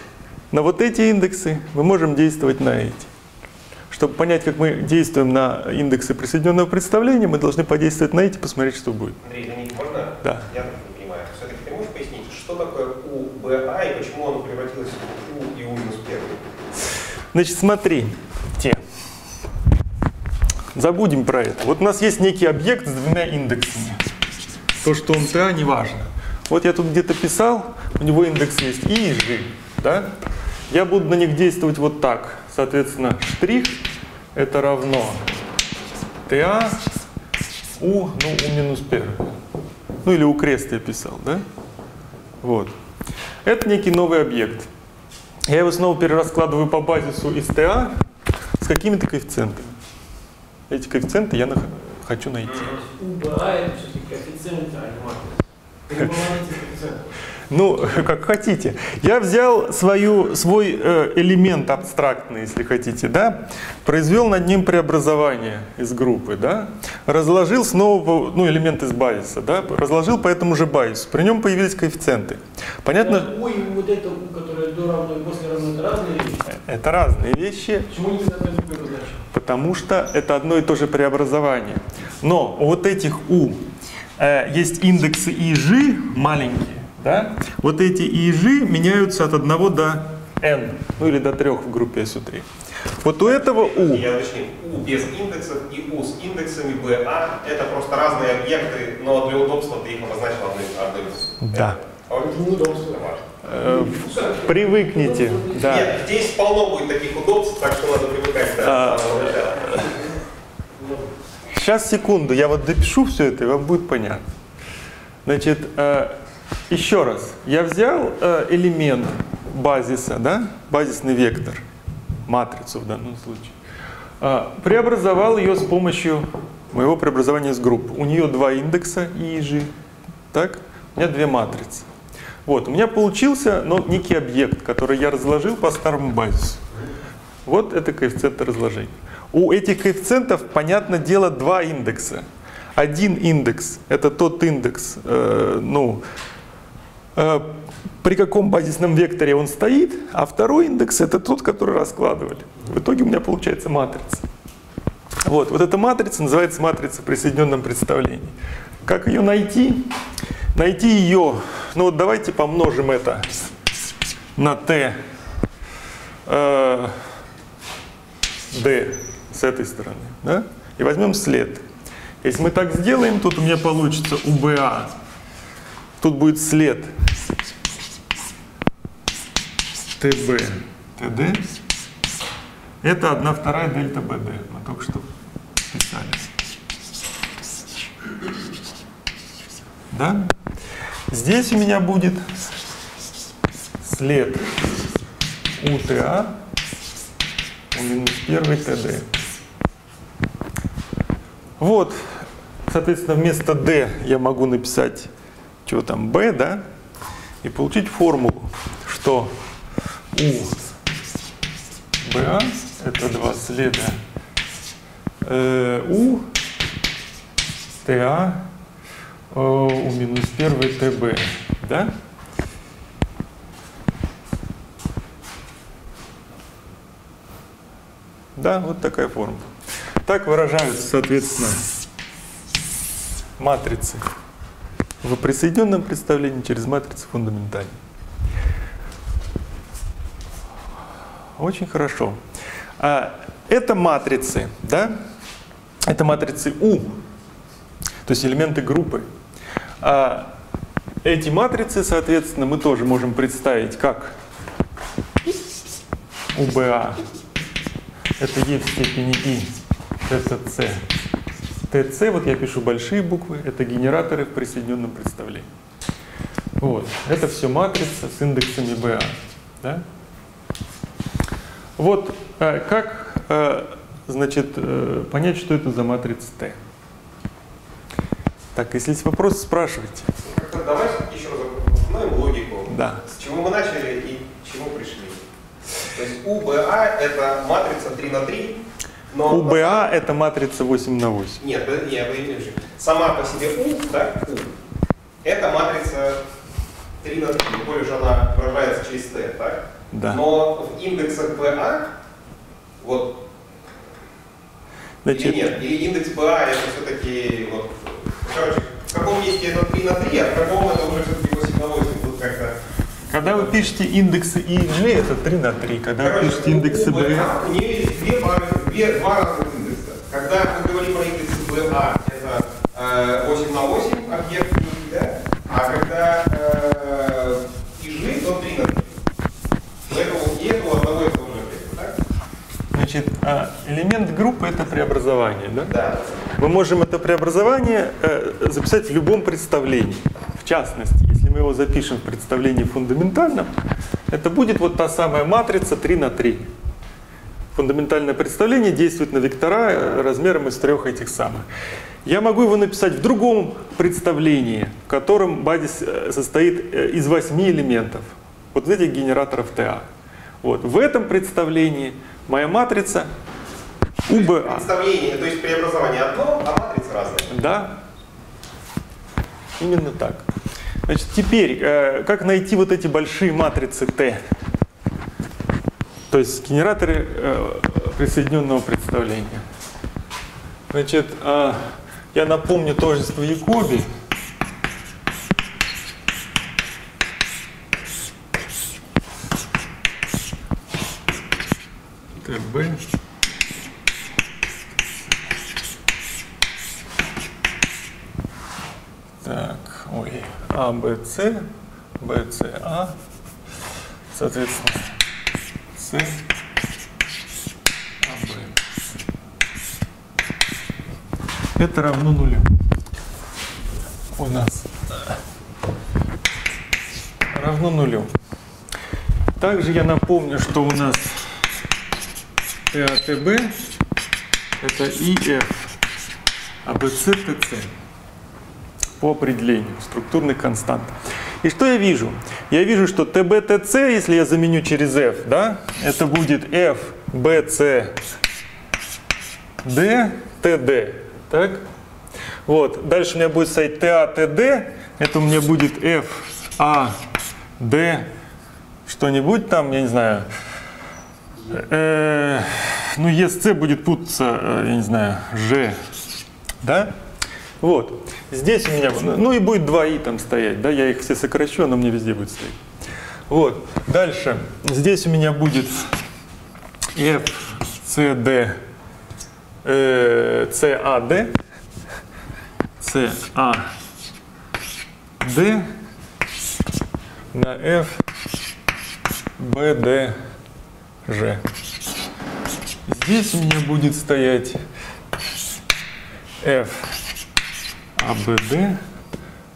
на вот эти индексы, мы можем действовать на эти. Чтобы понять, как мы действуем на индексы присоединенного представления, мы должны подействовать на эти, посмотреть, что будет. Андрей, можно? Да. Я так не понимаю. Все-таки ты можешь пояснить, что такое УБА и почему оно превратилось в У и У минус первый? Значит, смотри, те. забудем про это. Вот у нас есть некий объект с двумя индексами. То, что он TA, не важно. Вот я тут где-то писал, у него индекс есть и и G, да? Я буду на них действовать вот так. Соответственно, штрих это равно TA у, ну, у минус первый. Ну или у креста я писал, да? Вот. Это некий новый объект. Я его снова перераскладываю по базису из TA с какими-то коэффициентами. Эти коэффициенты я хочу найти. Это все-таки коэффициент, а не. Ну, как хотите. Я взял свою, свой э, элемент абстрактный, если хотите, да, произвел над ним преобразование из группы, да, разложил снова, ну, элемент из базиса, да, разложил по этому же базису. При нем появились коэффициенты. Понятно? У и вот это У, которое до равно и после равно, это разные вещи. Это разные вещи. Почему не и? Потому что это одно и то же преобразование. Но у вот этих U э, есть индексы ИЖ маленькие, да? Вот эти ИЖ меняются от 1 до n, ну или до 3 в группе SU3. Вот у этого U, Я уточню, У без индексов и У с индексами БА это просто разные объекты, но для удобства ты их обозначил одной одной. Да. А вот Это неудобство. это важно. э, привыкните, да. Нет, здесь полно будет таких удобств, так что надо привыкать А, да. Сейчас, секунду, я вот допишу все это, и вам будет понятно. Значит, э, еще раз. Я взял э, элемент базиса, да, базисный вектор, матрицу в данном случае, э, преобразовал ее с помощью моего преобразования из группы. У нее два индекса и G, так? У меня две матрицы. Вот, у меня получился ну, некий объект, который я разложил по старому базису. Вот это коэффициенты разложения. У этих коэффициентов, понятное дело, два индекса. Один индекс – это тот индекс, э, ну, при каком базисном векторе он стоит, а второй индекс – это тот, который раскладывали. В итоге у меня получается матрица. Вот, вот эта матрица называется матрица при соединенном представлении. Как ее найти? Найти ее, ну вот давайте помножим это на t э, d с этой стороны, да? И возьмем след. Если мы так сделаем, тут у меня получится УБА. Тут будет след ТБ, ТД. Это 1 вторая дельта БД. Мы только что писали. Да? Здесь у меня будет след УТА у минус 1 ТД. Вот, соответственно, вместо D я могу написать, что там, B, да, и получить формулу, что у БА это два следа э, У ТА э, у минус 1 ТБ, да? Да, вот такая формула. Так выражаются, соответственно, матрицы в присоединенном представлении через матрицу фундаментальной. Очень хорошо. А, это матрицы, да? Это матрицы У, то есть элементы группы. А, эти матрицы, соответственно, мы тоже можем представить как УБА. Это Е в степени И, это С. ТЦ, вот я пишу большие буквы, это генераторы в присоединенном представлении. Вот, это все матрица с индексами БА. Да? Вот э, как э, значит, э, понять, что это за матрица Т. Так, если есть вопросы, спрашивайте. Как-то давай еще раз установим логику. Да. С чего мы начали и к чему пришли. То есть УБА это матрица 3 на 3, но... УБА это матрица 8 на 8. Нет, не, вы не слышите. Сама по себе У, да, У, это матрица 3 на 3, тем более же она выражается через Т, так? Да. Но в индексах БА, вот, Значит, или нет, или индекс БА это все-таки, вот, короче, в каком месте это 3 на 3, а в каком это уже все-таки 8 на 8, тут как-то... когда вы пишете индексы ИГ, это 3 на 3. Когда вы Короче, пишете индексы у БА, БА у нее есть две пары, две, два разных индекса. Когда мы говорим про индекс BA, это э, 8 на 8 объект да? А когда э, ижи, то 3 на 3. Поэтому и это у одного и того же объекта, так? Значит, а, элемент группы это преобразование, да? Да. Мы можем это преобразование э, записать в любом представлении. В частности, если мы его запишем в представлении фундаментальном, это будет вот та самая матрица 3 на 3. Фундаментальное представление действует на вектора э, размером из трех этих самых. Я могу его написать в другом представлении, в котором базис э, состоит э, из восьми элементов. Вот этих генераторов TA. Вот. В этом представлении моя матрица УБА. Представление, то есть преобразование одно, а матрица разная. Да, именно так. Значит, теперь, как найти вот эти большие матрицы Т? То есть генераторы э, присоединенного представления. Значит, э, я напомню тождество Якоби. ТБ. Так, ой, А, Б, С, Б, С, А, соответственно, Это равно нулю. У нас равно нулю. Также я напомню, что у нас ТАТБ это ИФ, АБЦ, ТЦ по определению структурных констант. И что я вижу? Я вижу, что ТБТЦ, если я заменю через F, да, это будет F, BC, D, TD. Так? Вот. Дальше у меня будет стоять TA, TD. Это у меня будет F, A, D, что-нибудь там, я не знаю. Э, ну, ESC будет путаться, э, я не знаю, G. Да? Вот. Здесь у меня, ну и будет 2i там стоять, да, я их все сокращу, но мне везде будет стоять. Вот. Дальше. Здесь у меня будет f, c, d, э, c, a, d, c, a, d на f, b, d, g. Здесь у меня будет стоять f, АБД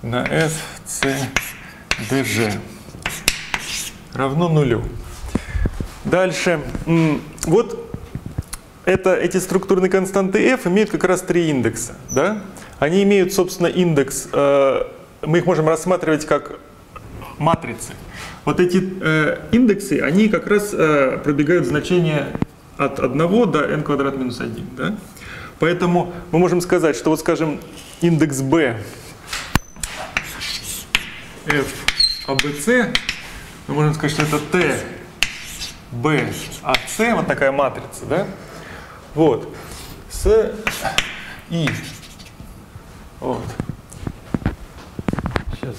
на FCDG равно нулю. Дальше. Вот это, эти структурные константы f имеют как раз три индекса. Да? Они имеют, собственно, индекс, э, мы их можем рассматривать как матрицы. Вот эти э, индексы, они как раз э, пробегают значение от 1 до n квадрат минус 1. Да? Поэтому мы можем сказать, что вот, скажем, индекс b f abc, мы можем сказать, что это t b ac, вот такая матрица, да? Вот. С и. Вот. Сейчас,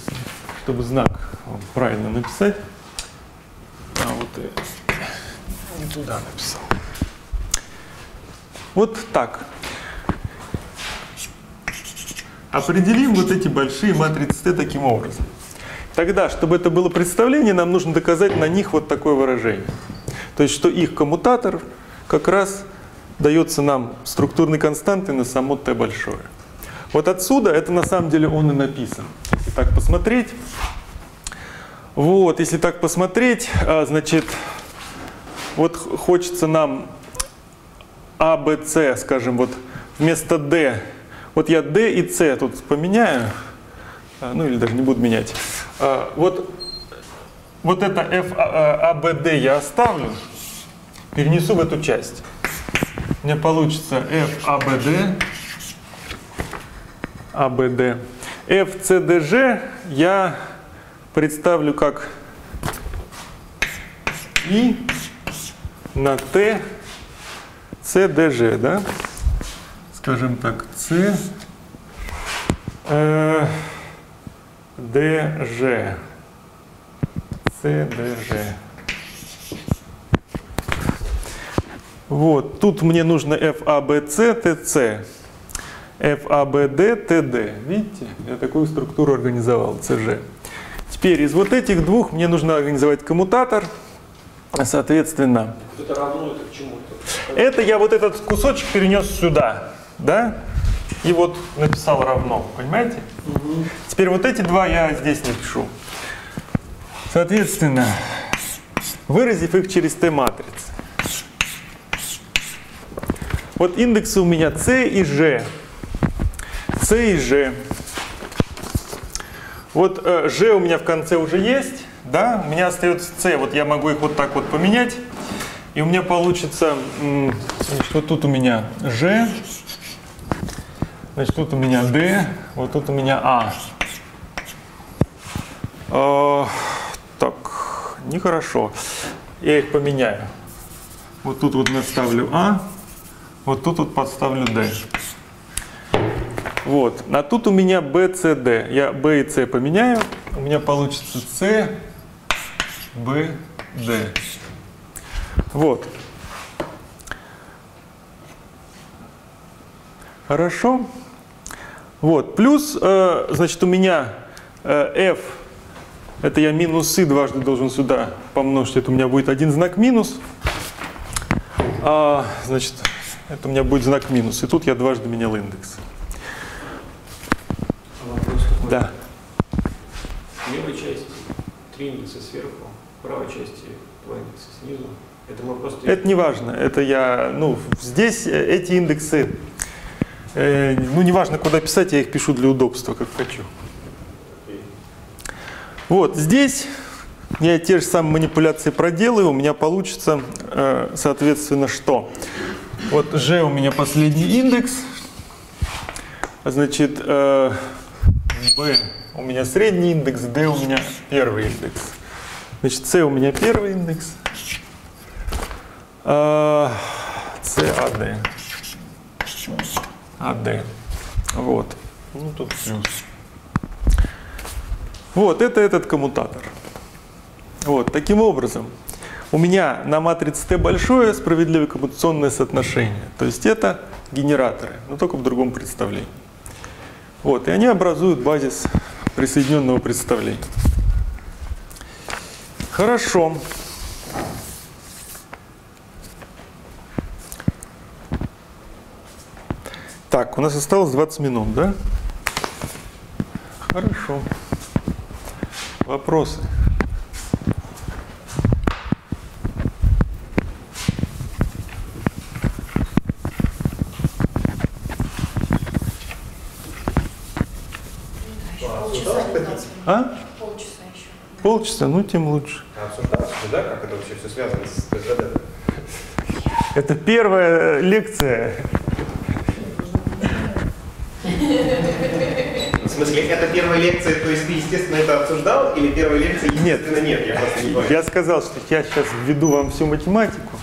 чтобы знак правильно написать. А, вот и не туда написал. Вот так. Определим вот эти большие матрицы Т таким образом. Тогда, чтобы это было представление, нам нужно доказать на них вот такое выражение. То есть, что их коммутатор как раз дается нам структурной константой на само Т большое. Вот отсюда это на самом деле он и написан. Если так посмотреть. Вот, если так посмотреть, а, значит, вот хочется нам А, Б, С, скажем, вот вместо D вот я D и C тут поменяю, а, ну или даже не буду менять. А, вот, вот это F, ABD а, я оставлю, перенесу в эту часть. У меня получится F, ABD, ABD. F, CDG я представлю как I на T, CDG, да? Скажем так, С, э, ДЖ, СДЖ. Вот, тут мне нужно FABC, TC. FABD, TD. Видите, я такую структуру организовал, CG. Теперь из вот этих двух мне нужно организовать коммутатор. Соответственно, Это равно это к чему-то. это я вот этот кусочек перенес сюда, да? И вот написал равно, понимаете? Теперь вот эти два я здесь напишу. Соответственно, выразив их через Т-матрицы. Вот индексы у меня C и G. C и G. Вот э, у меня в конце уже есть, да? У меня остается C. Вот я могу их вот так вот поменять. И у меня получится, вот тут у меня G, значит, тут у меня D, вот тут у меня А. А, так, нехорошо. Я их поменяю. Вот тут вот наставлю А, вот тут вот подставлю D. Вот. А тут у меня B, C, D. Я B и C поменяю. У меня получится C, B, D. Вот. Хорошо. Вот. Плюс, э, значит, у меня э, F, это я минус и дважды должен сюда помножить. Это у меня будет один знак минус. А, значит, это у меня будет знак минус. И тут я дважды менял индекс. Вопрос такой. Да. В левой части три индекса сверху, в правой части два индекса снизу. Это мы просто... Это не важно. Это я, ну, здесь э, эти индексы, ну, неважно, куда писать, я их пишу для удобства, как хочу. Вот здесь я те же самые манипуляции проделаю, у меня получится, э, соответственно, что? Вот G у меня последний индекс, значит, э, B у меня средний индекс, D у меня первый индекс. Значит, C у меня первый индекс, а, CAD. AD. Вот. Ну, тут плюс. Вот, это этот коммутатор. Вот, таким образом, у меня на матрице Т большое справедливое коммутационное соотношение. То есть это генераторы, но только в другом представлении. Вот, и они образуют базис присоединенного представления. Хорошо. Так, у нас осталось 20 минут, да? Хорошо. Вопросы? А? Полчаса еще. Полчаса, ну тем лучше. Обсуждалось, да, как это вообще все связано с ТЖД? Это первая лекция. В смысле, это первая лекция, то есть ты, естественно, это обсуждал, или первая лекция, Нет. естественно, нет, я просто не понял. Я сказал, что я сейчас введу вам всю математику,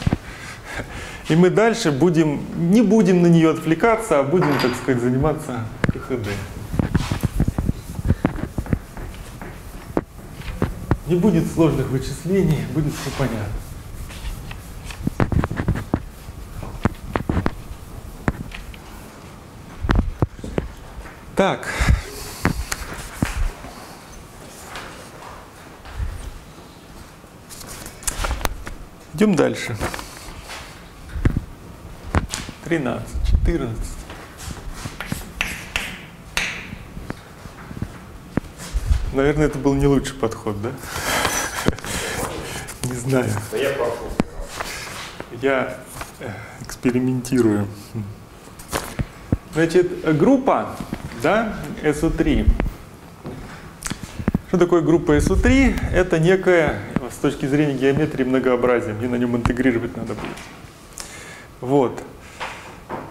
и мы дальше будем, не будем на нее отвлекаться, а будем, так сказать, заниматься КХД. Не будет сложных вычислений, будет все понятно. Так. Идем дальше. 13, 14. Наверное, это был не лучший подход, да? Не знаю. Да я прошел. Я э, экспериментирую. Значит, группа, да, SO3. Что такое группа SO3? Это некое, с точки зрения геометрии, многообразие. Мне на нем интегрировать надо будет. Вот.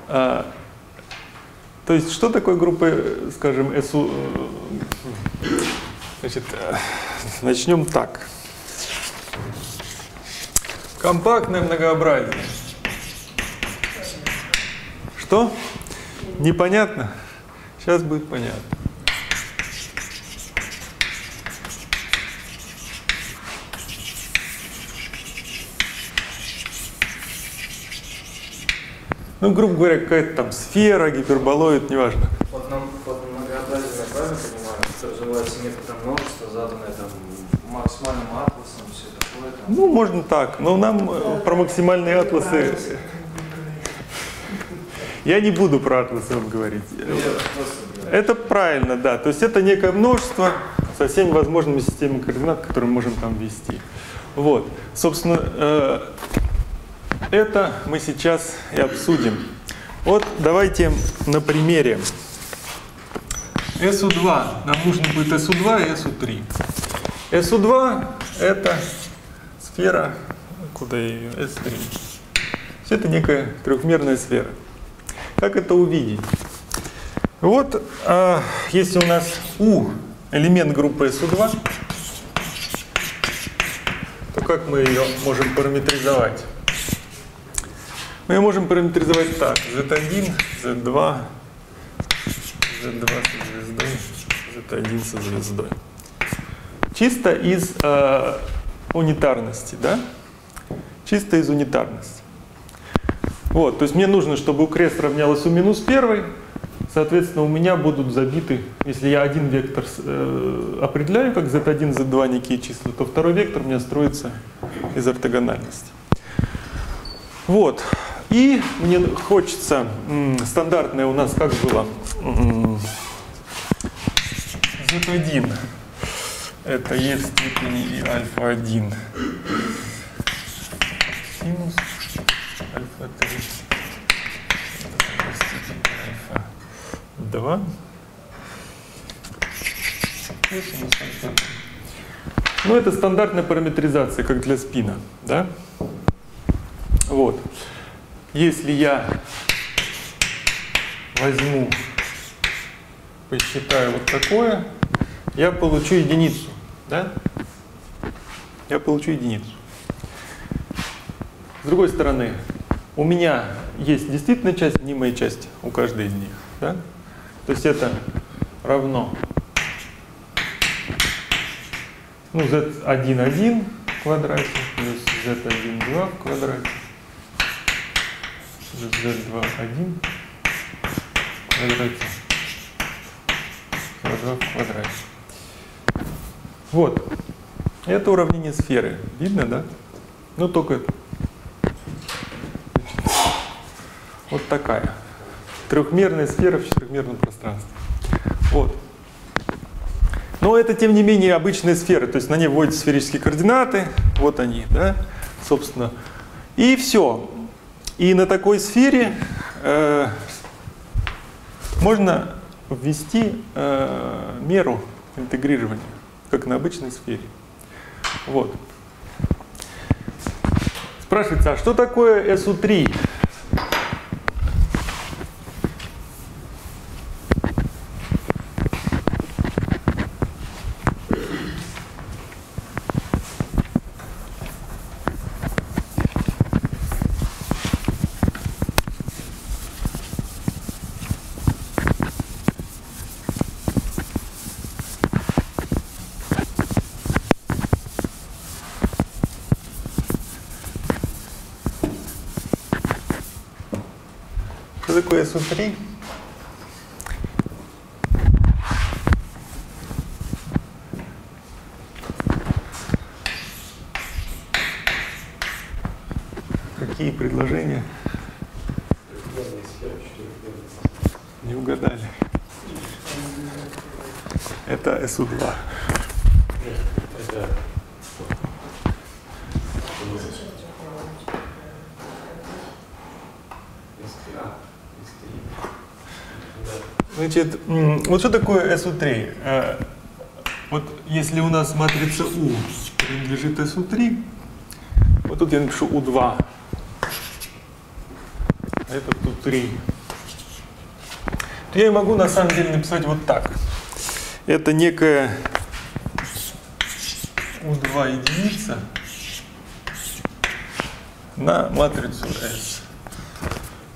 А, то есть, что такое группа, скажем, э, Значит, начнем так. Компактное многообразие. Что? Непонятно? Сейчас будет понятно. Ну, грубо говоря, какая-то там сфера, гиперболоид, неважно. Вот нам под многообразием, я правильно понимаю, подразумевается некоторое множество, заданное там максимальным атласом, все такое там. Ну, можно так, но нам э, про максимальные атласы... Я не буду про вам говорить. Это правильно, да. То есть это некое множество со всеми возможными системами координат, которые мы можем там ввести. Вот. Собственно, э, это мы сейчас и обсудим. Вот давайте на примере. SU2. Нам нужно будет SU2 и SU3. SU2 это сфера, куда ее, S3. То есть это некая трехмерная сфера. Как это увидеть? Вот, а, если у нас U элемент группы SU2, то как мы ее можем параметризовать? Мы ее можем параметризовать так. Z1, Z2, Z2 со звездой, Z1 со звездой. Чисто из э, унитарности, да? Чисто из унитарности. Вот, то есть мне нужно, чтобы у крест равнялось у минус первой, соответственно, у меня будут забиты, если я один вектор э, определяю как z1, z2 некие числа, то второй вектор у меня строится из ортогональности. Вот. И мне хочется, м, стандартное у нас как было, М, z1, это e в степени альфа-1 синус альфа-3 степень альфа-2 синус альфа-3. Ну, это стандартная параметризация, как для спина, да? Вот. Если я возьму, посчитаю вот такое, я получу единицу, да? Я получу единицу. С другой стороны, у меня есть действительно часть, мнимая часть у каждой из них, да? То есть это равно ну, z1,1 в квадрате плюс z1,2 в квадрате плюс z2,1 в квадрате z2 в квадрате. Вот. Это уравнение сферы. Видно, да? Ну, только вот такая. Трехмерная сфера в четырехмерном пространстве. Вот. Но это, тем не менее, обычная сфера, то есть на ней вводятся сферические координаты, вот они, да, собственно. И все. И на такой сфере э, можно ввести э, меру интегрирования, как на обычной сфере. Вот. Спрашивается, а что такое SU3? 3 Значит, вот что такое SU3? Э, Вот если у нас матрица U принадлежит SU3, вот тут я напишу U2, а это тут 3, то я могу на самом деле написать вот так. Это некая U2 единица на матрицу S.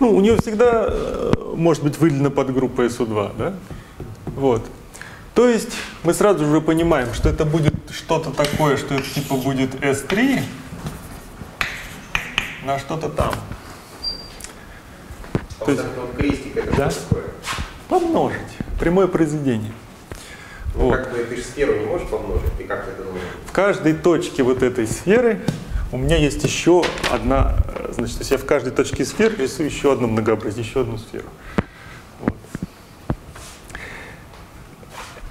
Ну, у нее всегда э, может быть выделена подгруппа SU2, да? Вот. То есть мы сразу же понимаем, что это будет что-то такое, что это типа будет S3 на что-то там. А То есть крестик, это Да. что такое? помножить. Прямое произведение. Ну, Вот. как бы ты же сферу не можешь помножить, ты как это думаешь? В каждой точке вот этой сферы у меня есть еще одна, э, значит, я в каждой точке сферы рисую еще одно многообразие, еще одну сферу.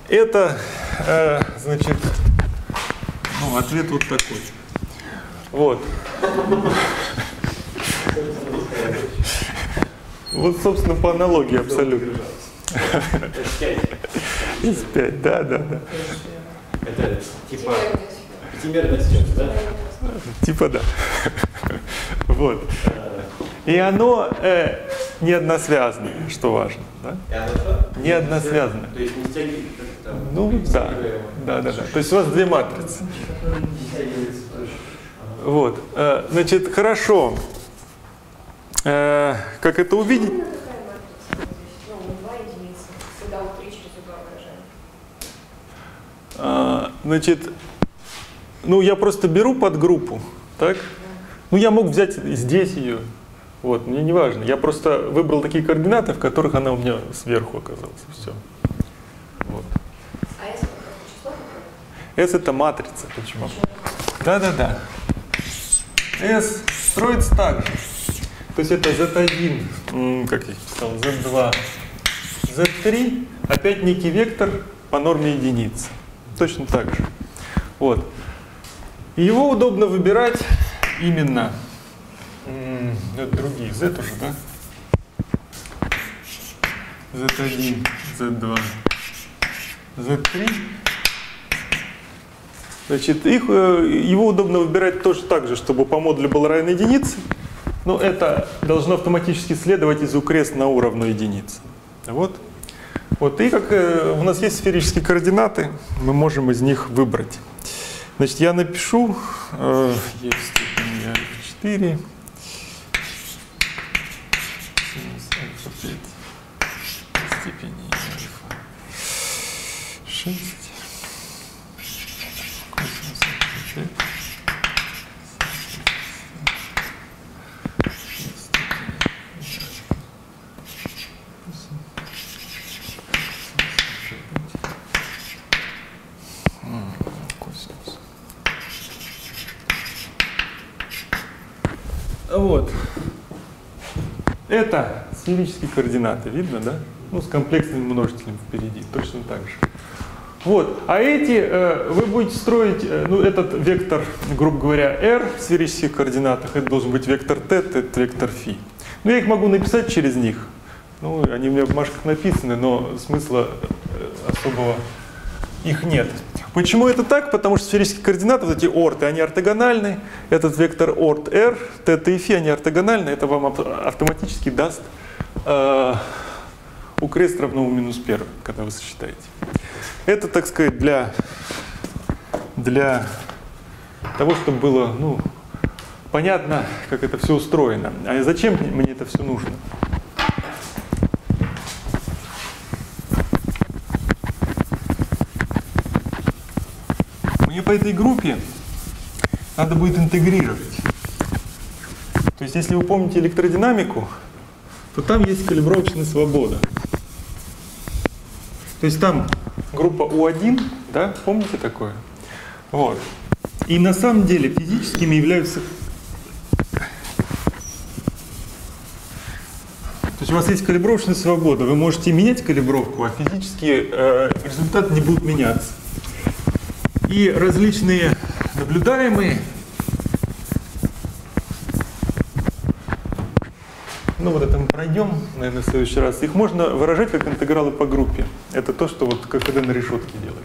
Это, э, значит, ну, ответ вот такой. Вот. Вот, собственно, по аналогии абсолютно. Из пять, да, да, да. Это типа пятимерная схема, да? Типа да. Вот. И оно э, не односвязано, что важно. Да? И оно что? Не односвязано. То есть не стягивает как там. Ну да, да, да, да. То есть у вас две матрицы. Вот. э, Значит, хорошо. Э, Как это увидеть? Ну? Ну, два единицы. Когда вот три через два выражаем. А, Значит, ну я просто беру под группу, так? Ну я мог взять здесь ее, вот, мне не важно. Я просто выбрал такие координаты, в которых она у меня сверху оказалась, все. Вот. А если это просто число какое-то? S это матрица, почему? Да-да-да. S строится так же. То есть это Z1, м, как я писал, Z2, Z3, опять некий вектор по норме единицы. Точно так же. Вот. И его удобно выбирать именно это другие, Z уже, да? Z1, Z2, Z3. Значит, их, э, его удобно выбирать тоже так же, чтобы по модулю было равно единице. Но это должно автоматически следовать из укрест на У равно единице. Вот. Вот. И как э, у нас есть сферические координаты, мы можем из них выбрать. Значит, я напишу, э, есть степень альфа 4, синус альфа 5, степени альфа 6, косинус альфа 5, косинус. Вот. Это сферические координаты, видно, да? Ну, с комплексным множителем впереди, точно так же. Вот. А эти э, вы будете строить, э, ну, этот вектор, грубо говоря, r в сферических координатах, это должен быть вектор t, это вектор φ. Ну, я их могу написать через них. Ну, они у меня в бумажках написаны, но смысла э, особого их нет. Почему это так? Потому что сферические координаты, вот эти орты, они ортогональны. Этот вектор орт r, θ и φ, они ортогональны. Это вам ав- автоматически даст э, у крест равно у минус первый, когда вы сочетаете. Это, так сказать, для, для того, чтобы было ну, понятно, как это все устроено. А зачем мне это все нужно? Мне по этой группе надо будет интегрировать. То есть, если вы помните электродинамику, то там есть калибровочная свобода. То есть там группа У1, да, помните такое? Вот. И на самом деле физическими являются... То есть у вас есть калибровочная свобода, вы можете менять калибровку, а физически э, результаты не будут меняться. И различные наблюдаемые, ну вот это мы пройдем, наверное, в следующий раз, их можно выражать как интегралы по группе. Это то, что вот ККД на решетке делает.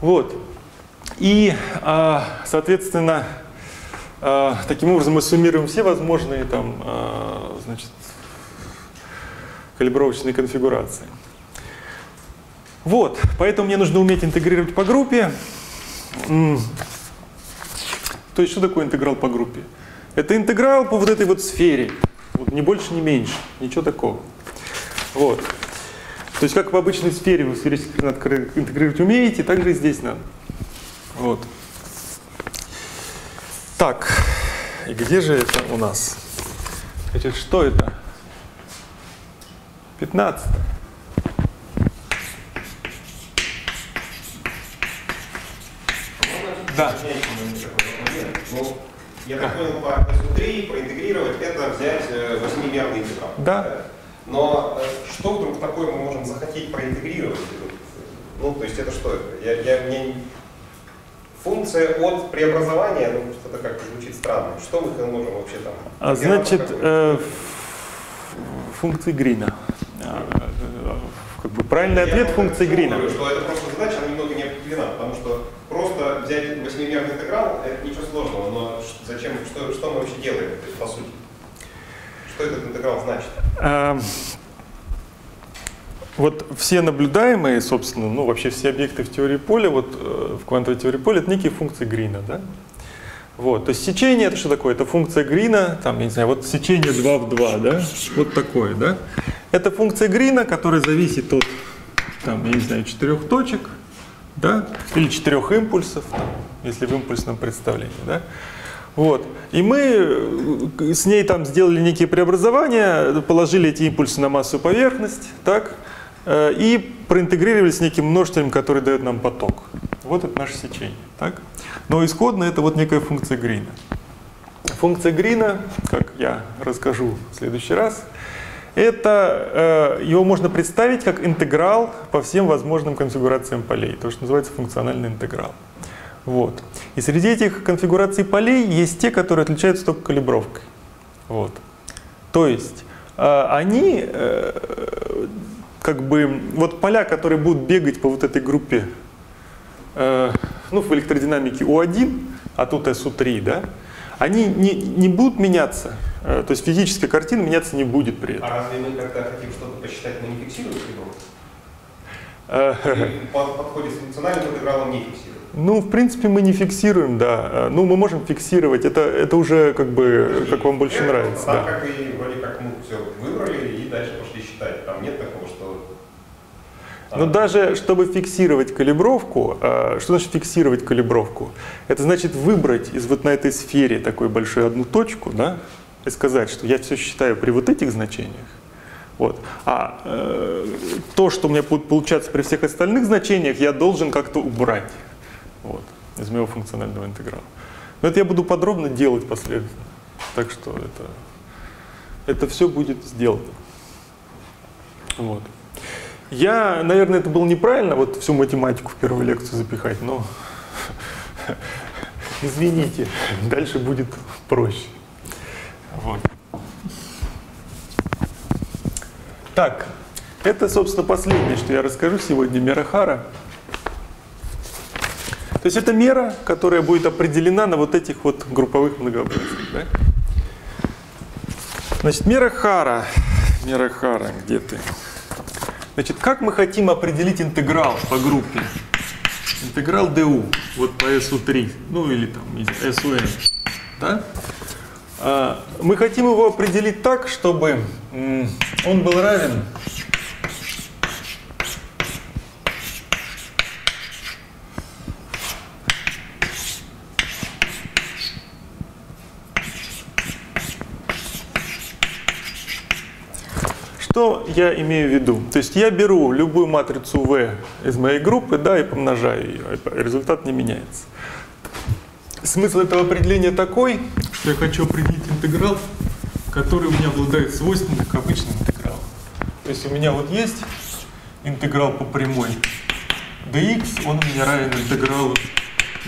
Вот. И, а, соответственно, а, таким образом мы суммируем все возможные там, а, значит, калибровочные конфигурации. Вот, поэтому мне нужно уметь интегрировать по группе. То есть что такое интеграл по группе? Это интеграл по вот этой вот сфере. Вот, ни больше, ни меньше. Ничего такого. Вот. То есть как в обычной сфере вы сферический координат интегрировать умеете, так же и здесь надо. Вот. Так, и где же это у нас? Значит, что это? 15. Да. Ну, я так понял, по S3 проинтегрировать это взять э, восьмимерный интеграл. Да. Но э, что вдруг такое мы можем захотеть проинтегрировать? Ну, то есть это что? Я, я, мне... Функция от преобразования, ну, что-то как-то звучит странно. Что мы можем вообще там? А, значит, э, функции Грина. Как бы правильный ответ Я функции почему Грина. говорю, что это просто задача, она немного не определена, потому что просто взять восьмимерный интеграл, это ничего сложного, но зачем, что, что мы вообще делаем, то есть, по сути? Что этот интеграл значит? А, Вот все наблюдаемые, собственно, ну вообще все объекты в теории поля, вот э, в квантовой теории поля, это некие функции Грина, да? Вот, то есть сечение это что такое? Это функция Грина, там, я не знаю, вот сечение 2 в 2, да? Вот такое, да? Это функция Грина, которая зависит от, там, я не знаю, четырех точек, да? Или четырех импульсов, там, если в импульсном представлении, да? Вот. И мы э, с ней там сделали некие преобразования, положили эти импульсы на массовую поверхность, так, э, и проинтегрировали с неким множителем, который дает нам поток. Вот это наше сечение. Так? Но исходно это вот некая функция Грина. Функция Грина, как я расскажу в следующий раз, это э, его можно представить как интеграл по всем возможным конфигурациям полей, то, что называется функциональный интеграл. Вот. И среди этих конфигураций полей есть те, которые отличаются только калибровкой. Вот. То есть э, они э, как бы вот поля, которые будут бегать по вот этой группе, э, ну в электродинамике U1, а тут SU3, да, они не, не будут меняться. Э, то есть физическая картина меняться не будет при этом. А разве мы когда хотим что-то посчитать, мы не фиксируем его? Э, Или по подходе с функциональным интегралом не фиксируем? Ну, в принципе, мы не фиксируем, да. Ну, мы можем фиксировать. Это, это уже как бы, как вам больше нравится. Там Да. как и вроде как мы все выбрали и дальше пошли считать. Там нет такого. Но даже чтобы фиксировать калибровку, э, что значит фиксировать калибровку? Это значит выбрать из вот на этой сфере такой большой одну точку, да, и сказать, что я все считаю при вот этих значениях. Вот. А э, то, что у меня будет получаться при всех остальных значениях, я должен как-то убрать вот, из моего функционального интеграла. Но это я буду подробно делать последовательно. Так что это, это все будет сделано. Вот. Я, наверное, это было неправильно, вот всю математику в первую лекцию запихать, но извините, дальше будет проще. Вот. Так, это, собственно, последнее, что я расскажу сегодня, мера Хара. То есть это мера, которая будет определена на вот этих вот групповых многообразиях. Да? Значит, мера Хара. Мера Хара, где ты? Значит, как мы хотим определить интеграл по группе? Интеграл du, вот по SU3, ну или там SUN. Да? А, Мы хотим его определить так, чтобы он был равен Что я имею в виду? То есть я беру любую матрицу V из моей группы, да, и помножаю ее, результат не меняется. Смысл этого определения такой, что я хочу определить интеграл, который у меня обладает свойствами к обычным интегралам. То есть у меня вот есть интеграл по прямой dx, он у меня равен интегралу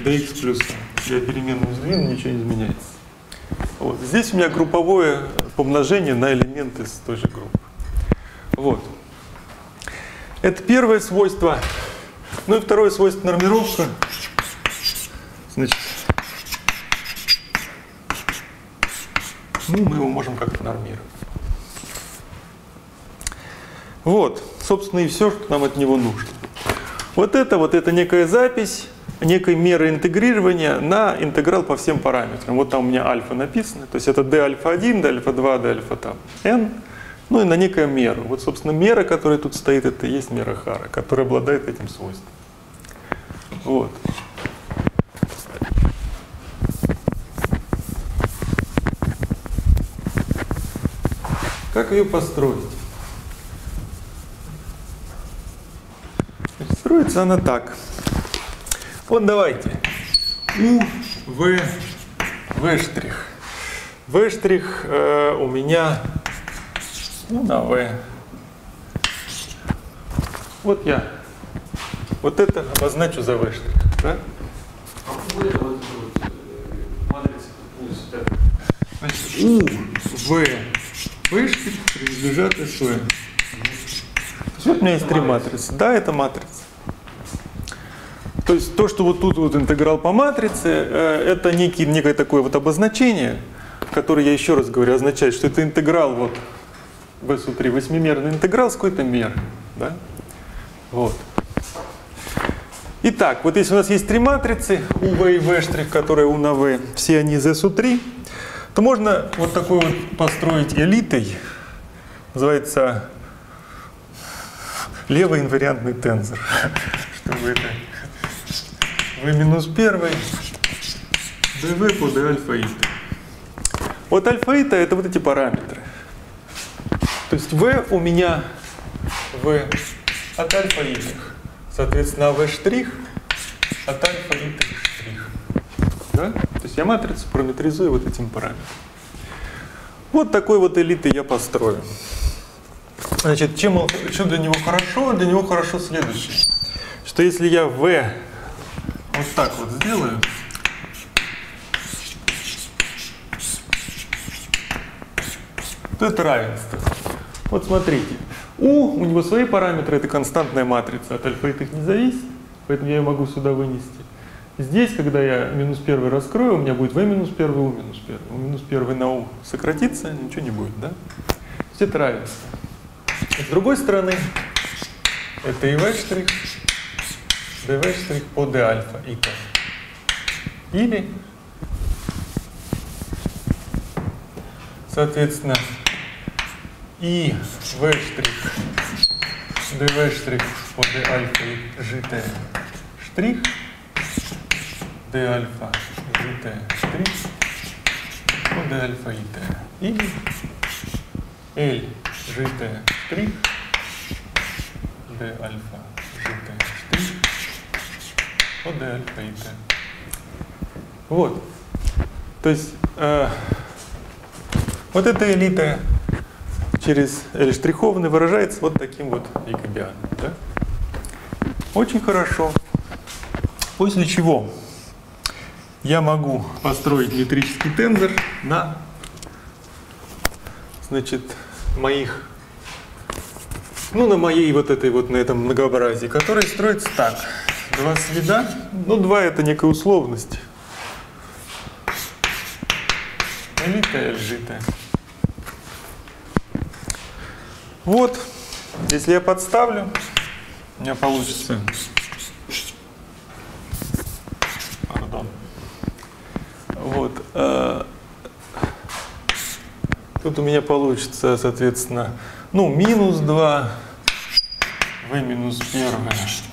dx плюс. Я переменную сдвину, ничего не изменяется. Вот. Здесь у меня групповое помножение на элементы из той же группы. Вот. Это первое свойство. Ну и второе свойство нормировка. Значит, ну мы его можем как-то нормировать. Вот, собственно, и все, что нам от него нужно. Вот это вот это некая запись некой меры интегрирования на интеграл по всем параметрам. Вот там у меня альфа написано, то есть это d альфа 1, d альфа 2, d альфа там n, ну и на некую меру. Вот, собственно, мера, которая тут стоит, это и есть мера Хара, которая обладает этим свойством. Вот. Как ее построить? Строится она так. Вот давайте. У, В, В штрих. В штрих э, у меня у на В. Вот я. Вот это обозначу за В штрих. Да? А вот это вот, это вот э, матрица плюс это Значит, У, В, В штрих принадлежат СВ. Вот у меня есть три матрицы. Да, это матрица. То есть то, что вот тут вот интеграл по матрице, э, это некий, некое такое вот обозначение, которое, я еще раз говорю, означает, что это интеграл вот в SU3, восьмимерный интеграл с какой-то мерой. Да? Вот. Итак, вот если у нас есть три матрицы, УВ и В штрих, которые У на В, все они из SU3, то можно вот такой вот построить элитой, называется левый инвариантный тензор, чтобы это v минус первый, dv по d альфа и т. Вот альфа и т это вот эти параметры. То есть v у меня v от альфа т. Соответственно, v штрих от альфа т штрих. Да? То есть я матрицу параметризую вот этим параметром. Вот такой вот элиты я построю. Значит, чем, что для него хорошо? Для него хорошо следующее. Что если я v вот так вот сделаю, то это равенство. Вот смотрите. У, у него свои параметры, это константная матрица, от альфа их не зависит, поэтому я ее могу сюда вынести. Здесь, когда я минус первый раскрою, у меня будет v минус первый, u минус первый. У минус первый на u сократится, ничего не будет, да? То есть это равенство. С другой стороны, это и v штрих, dv штрих по d альфа и t. Или, соответственно, v штрих, dv штрих d альфа и gt штрих, d альфа gt штрих. D альфа и t. Или L gt штрих, d альфа gt штрих. D альфа и t. Вот. То есть э, вот эта элита через L штрихованный выражается вот таким вот якобианом. Да? Очень хорошо. После чего я могу построить метрический тензор на значит, моих, ну, на моей вот этой вот, на этом многообразии, который строится так. Два следа, ну, два это некая условность. Элита, эльжита. Вот, если я подставлю, у меня получится, пардон, вот, э, Тут у меня получится, соответственно, ну, минус 2, v минус 1,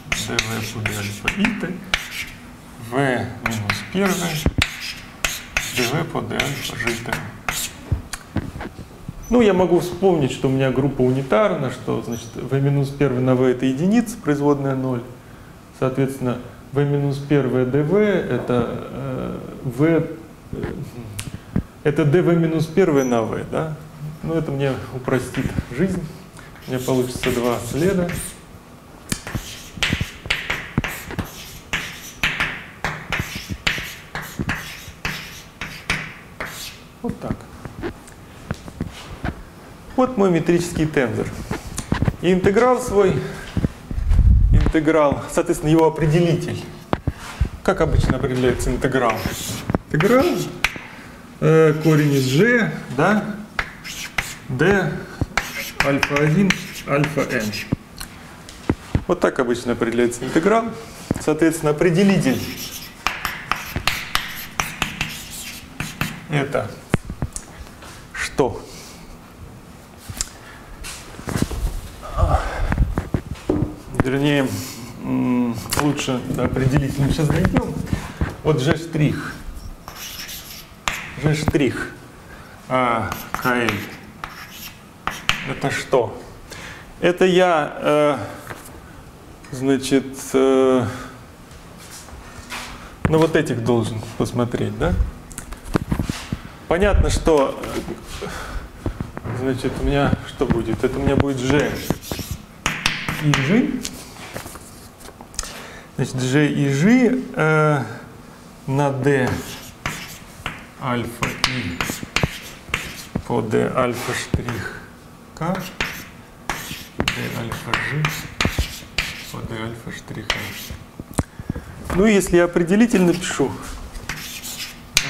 dv по d альфа и t, v минус 1, dv по d альфа t. Ну, я могу вспомнить, что у меня группа унитарна, что, значит, v минус 1 на v это единица, производная 0. Соответственно, v минус 1 dv это э, v э, это dv минус 1 на v, да? Ну, это мне упростит жизнь. У меня получится два следа. Вот так. Вот мой метрический тензор. И интеграл свой, интеграл, соответственно, его определитель. Как обычно определяется интеграл? Интеграл э, корень из g, да, d, альфа 1, альфа n. Вот так обычно определяется интеграл. Соответственно, определитель это что? Вернее, лучше определитель мы сейчас найдем. Вот g штрих. G штрих. А, КЛ. Это что? Это я э, Значит, э, ну вот этих должен посмотреть, да? Понятно, что, э, значит, у меня что будет? Это у меня будет G и G. Значит, G и G э, на D альфа и по D альфа штрих К, D альфа G по D альфа штрих альфа. Ну, если я определитель напишу,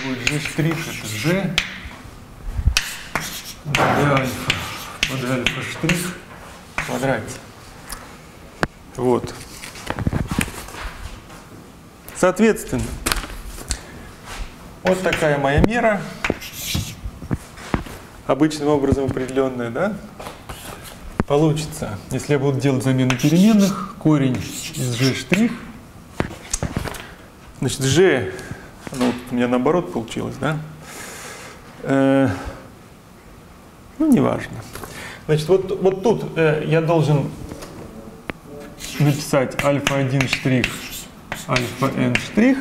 будет G штрих это G, D альфа по D альфа штрих в квадрате. Вот. Соответственно, вот такая моя мера, обычным образом определенная, да? Получится, если я буду делать замену переменных, корень из g штрих, значит, g, ну, у меня наоборот получилось, да? Э, ну, неважно. Значит, вот, вот тут э, я должен написать альфа-1 штрих, альфа-n штрих.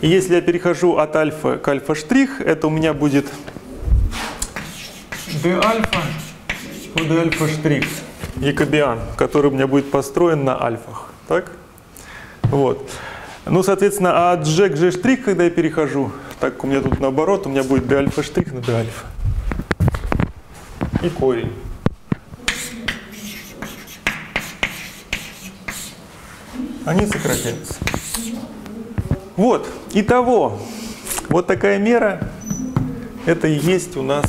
И если я перехожу от альфа к альфа штрих, это у меня будет d альфа по d альфа штрих, якобиан, который у меня будет построен на альфах. Так? Вот. Ну, соответственно, а g к g штрих, когда я перехожу, так у меня тут наоборот, у меня будет d альфа штрих на d альфа. И корень. Они сократятся. Вот, итого, вот такая мера, это и есть у нас,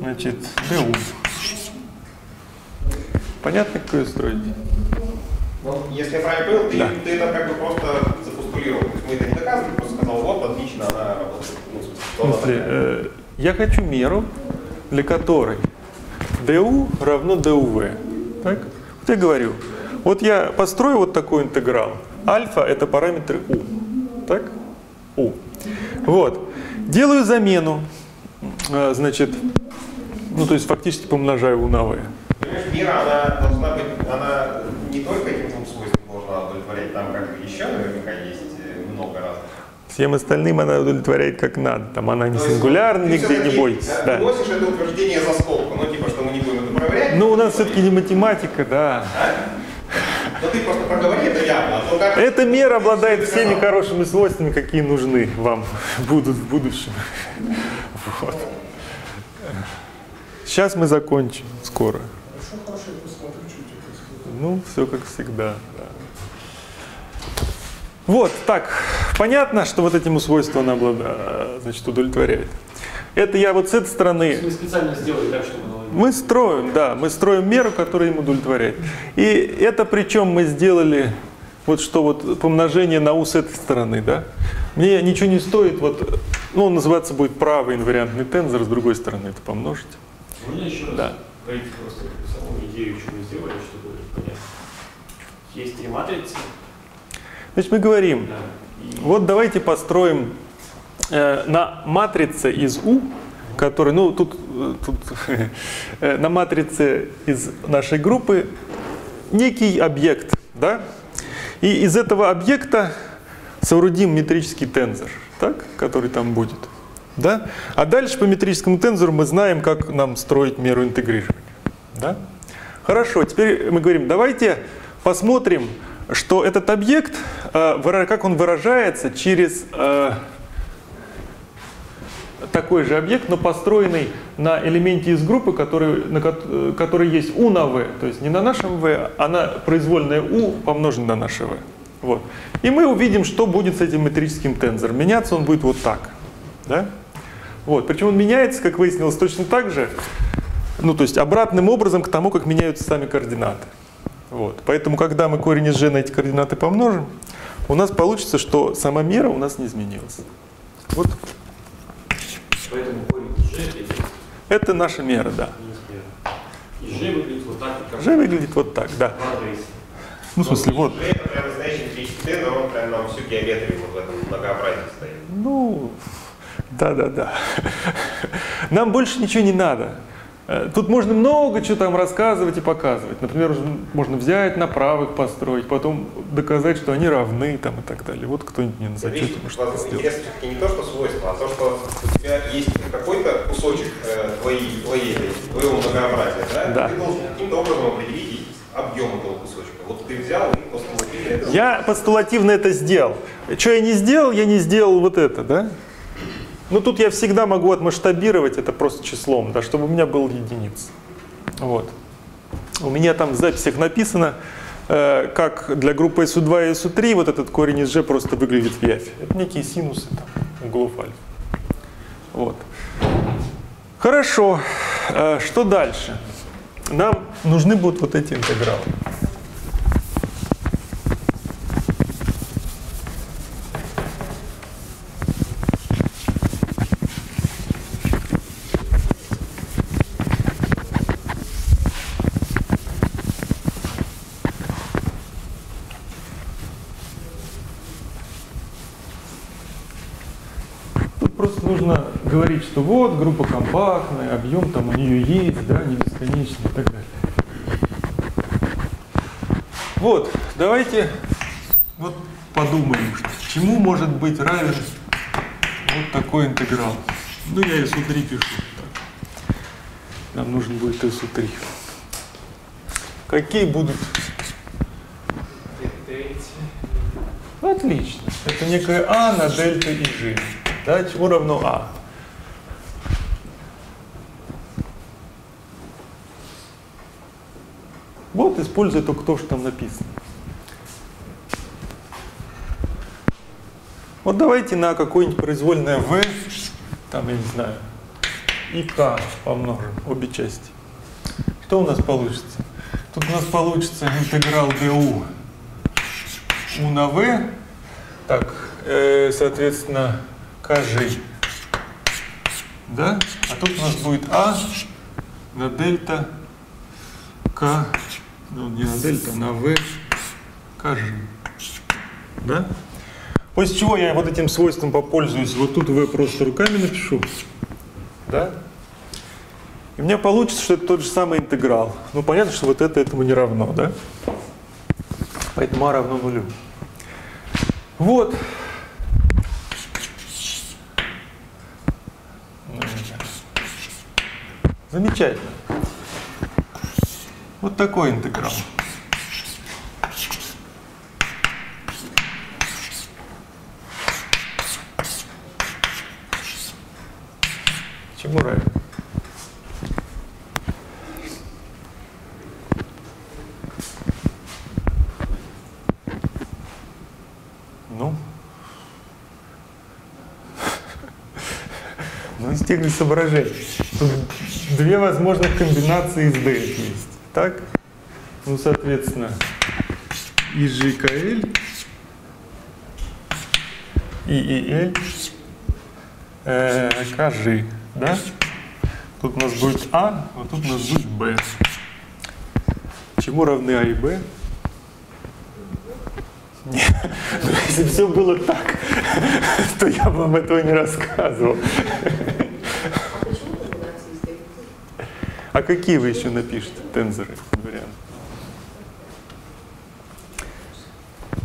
значит, ДУ. Понятно, как ее строить? Ну, если я правильно понял, ты, Да. ты это как бы просто запостулировал. То есть мы это не доказывали, просто сказал, вот, отлично, она работает. Ну, в смысле, э, я хочу меру, для которой ду равно дув. Так? Вот я говорю, вот я построю вот такой интеграл. Альфа это параметры у. Так? У. Вот. Делаю замену. э, Значит, ну то есть фактически помножаю у на v. Мера, она должна быть, она не только этим двум свойствам должна удовлетворять, там как бы еще наверняка есть э, много разных. Всем остальным она удовлетворяет как надо. Там она не сингулярна, ты нигде не бойтесь. э, Да. Носишь это утверждение за скобку, ну типа, что мы не будем это проверять. Ну, у нас все-таки не математика, да. Но ты просто проговори это явно, а то как... Эта мера обладает всеми хорошими свойствами, какие нужны вам будут в будущем. Вот. Сейчас мы закончим скоро. Ну, все как всегда. да. Вот, так, понятно, что вот этим свойством она значит, удовлетворяет. Это я вот с этой стороны Мы специально сделали так, чтобы мы строим, да, мы строим меру, которая им удовлетворяет. И это причем мы сделали вот что вот помножение на у с этой стороны, да. Мне ничего не стоит, вот, ну, он называться будет правый инвариантный тензор, с другой стороны это помножить. Можно еще раз Да. пройти просто саму идею, что мы сделали, чтобы понять. Есть три матрицы, Значит, мы говорим, да, и вот давайте построим э, на матрице из У, который, ну, тут, тут э, на матрице из нашей группы некий объект, да? И из этого объекта соорудим метрический тензор, так, который там будет. Да? А дальше по метрическому тензору мы знаем, как нам строить меру интегрирования. Да? Хорошо, теперь мы говорим, давайте посмотрим, что этот объект, э, как он выражается через э, такой же объект, но построенный на элементе из группы, который, на, э, который есть u на v, то есть не на нашем v, а на произвольное u помноженное на наше v. Вот. И мы увидим, что будет с этим метрическим тензором. Меняться он будет вот так. Да? Вот. Причем он меняется, как выяснилось, точно так же, ну то есть обратным образом к тому, как меняются сами координаты. Вот. Поэтому, когда мы корень из g на эти координаты помножим, у нас получится, что сама мера у нас не изменилась. Вот поэтому корень G это это наша мера, да. И G выглядит вот так, как G выглядит вот так, да. Ну, в смысле, вот. G это прям настоящий метрический тензор, он прям нам всю геометрию вот в этом многообразии стоит. Ну, да-да-да. Нам больше ничего не надо. Э, Тут можно много чего там рассказывать и показывать. Например, можно взять на правых построить, потом доказать, что они равны там, и так далее. Вот кто-нибудь мне на зачете Видишь, сделать. интересно все-таки не то, что свойство, а то, что у тебя есть какой-то кусочек э, твоей, твоей, твоего многообразия, да? Да. Ты должен каким-то образом определить объем этого кусочка. Вот ты взял и постулативно это Я постулативно это сделал. Что я не сделал, я не сделал вот это, да? Ну тут я всегда могу отмасштабировать это просто числом, да, чтобы у меня был единиц. Вот. У меня там в записях написано, э, как для группы SU2 и SU3 вот этот корень из G просто выглядит в Яфе. Это некие синусы там, углов альфа. Вот. Хорошо. Э, что дальше? Нам нужны будут вот эти интегралы. Тут просто нужно говорить, что вот группа компактная, объем там у нее есть, да, не бесконечный и так далее. Вот, давайте вот подумаем, что, чему может быть равен вот такой интеграл. Ну, я SU3 пишу. Нам нужен будет SU3. Какие будут? Отлично. Это некое А на дельта и G. Да, чему равно А? Вот, используя только то, что там написано. Вот давайте на какое-нибудь произвольное v, там, я не знаю, и k помножим, обе части. Что у нас получится? Тут у нас получится интеграл du u на v, так, э, соответственно, kg, да? А тут у нас будет а на дельта k, ну не на дельта, а на v, kg, да? После чего я вот этим свойством попользуюсь, вот тут v просто руками напишу, да? И у меня получится, что это тот же самый интеграл. Ну, понятно, что вот это этому не равно, да? Поэтому а равно нулю. Вот. Замечательно. Вот такой интеграл. Чему равен? Ну? Ну, из тех же соображений. Тут две возможных комбинации из D есть. Так? Ну, соответственно, и GKL, и EL, э, KG, да? Тут у нас будет А, а тут у нас будет Б. Чему равны А и Б? Если все было так, то я бы вам этого не рассказывал. А почему комбинации из D? А какие вы еще напишете тензоры, вариант?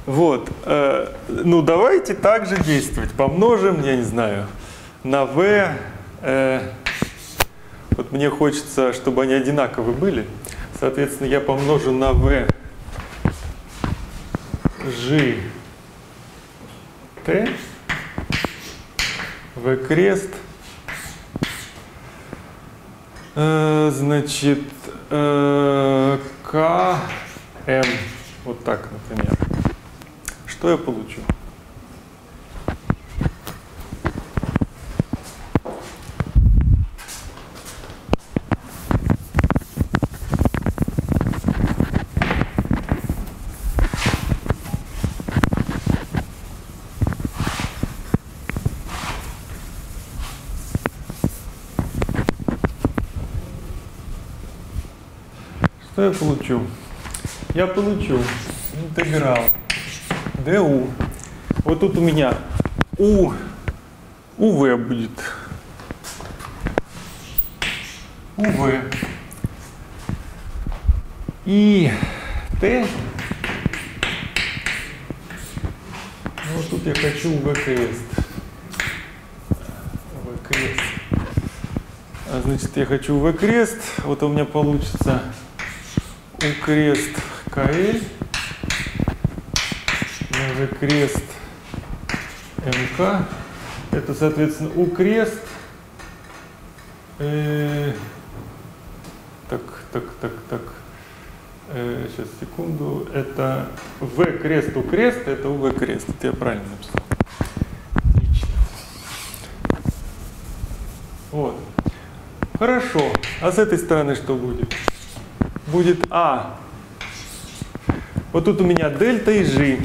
Вот, э, ну давайте также действовать. Помножим, я не знаю, на v. э, вот мне хочется, чтобы они одинаковы были. Соответственно, я помножу на v g t v крест Э, Значит, э, К, М, вот так, например. Что я получу? Я получу? Я получу интеграл du. Вот тут у меня у, uv будет УВ. И Т. Ну, вот тут я хочу УВ. УВ крест. А, значит, я хочу УВ крест. Вот у меня получится У крест КЛ. УВ крест МК. Это, соответственно, У крест. Э, так, так, так, так. Э, сейчас, секунду. Это В крест У крест, это УВ крест. Это я правильно написал. Вот. Хорошо. А с этой стороны что будет? Будет А. Вот тут у меня дельта и G.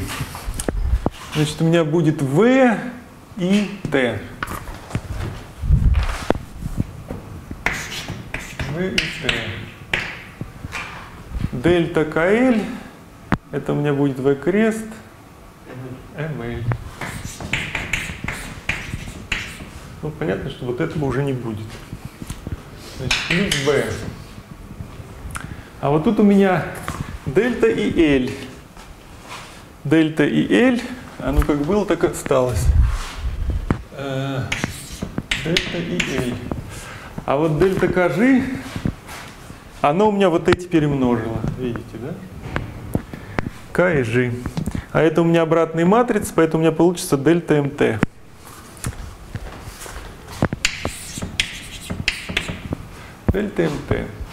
Значит, у меня будет В и Т. В и Т. Дельта КЛ, это у меня будет В крест, МЛ. Ну, понятно, что вот этого уже не будет. Значит, плюс B. А вот тут у меня дельта и L. Дельта и L, оно как было, так и осталось. Э, Дельта и L. А вот дельта КЖ, оно у меня вот эти перемножило. Видите, да? К и Ж. А это у меня обратные матрицы, поэтому у меня получится дельта МТ. Дельта МТ.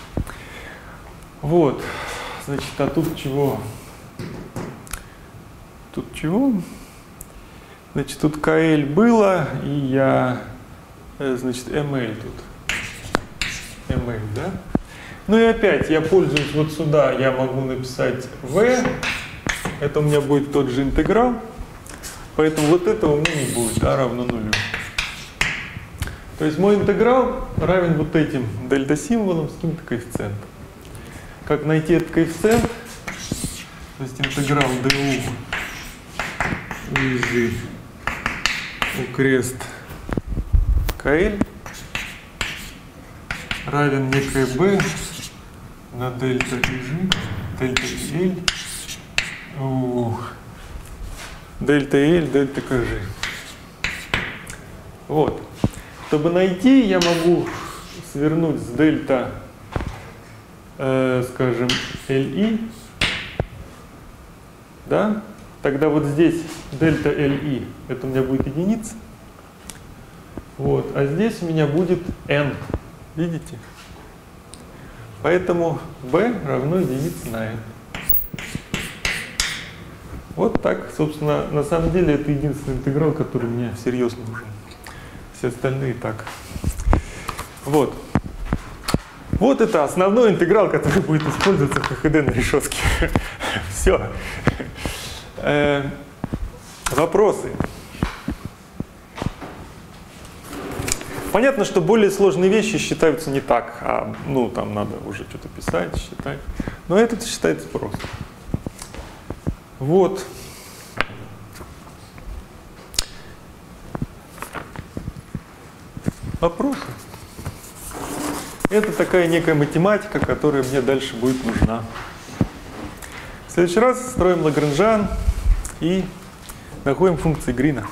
Вот. Значит, а тут чего? Тут чего? Значит, тут КЛ было, и я, э, значит, МЛ тут. МЛ, да? Ну и опять, я пользуюсь вот сюда, я могу написать В. Это у меня будет тот же интеграл. Поэтому вот этого у меня не будет, а равно нулю. То есть мой интеграл равен вот этим дельта-символам с каким-то коэффициентом. Как найти этот коэффициент? То есть интеграл du ниже крест. Kl равен некой b на дельта g, дельта l, ух, дельта l, дельта kg. Вот. Чтобы найти, я могу свернуть с дельта, э, скажем, LI, да? Тогда вот здесь дельта LI, это у меня будет единица. Вот, а здесь у меня будет n, видите? Поэтому b равно единице на n. Вот так, собственно, на самом деле это единственный интеграл, который мне всерьез нужен. Все остальные так. Вот. Вот это основной интеграл, который будет использоваться в ХХД на решетке. Все. Э, вопросы. Понятно, что более сложные вещи считаются не так, а ну там надо уже что-то писать, считать. Но это считается просто. Вот. Вопросы? Это такая некая математика, которая мне дальше будет нужна. В следующий раз строим Лагранжан и находим функции Грина.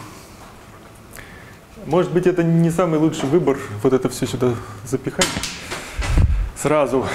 Может быть, это не самый лучший выбор, вот это все сюда запихать сразу.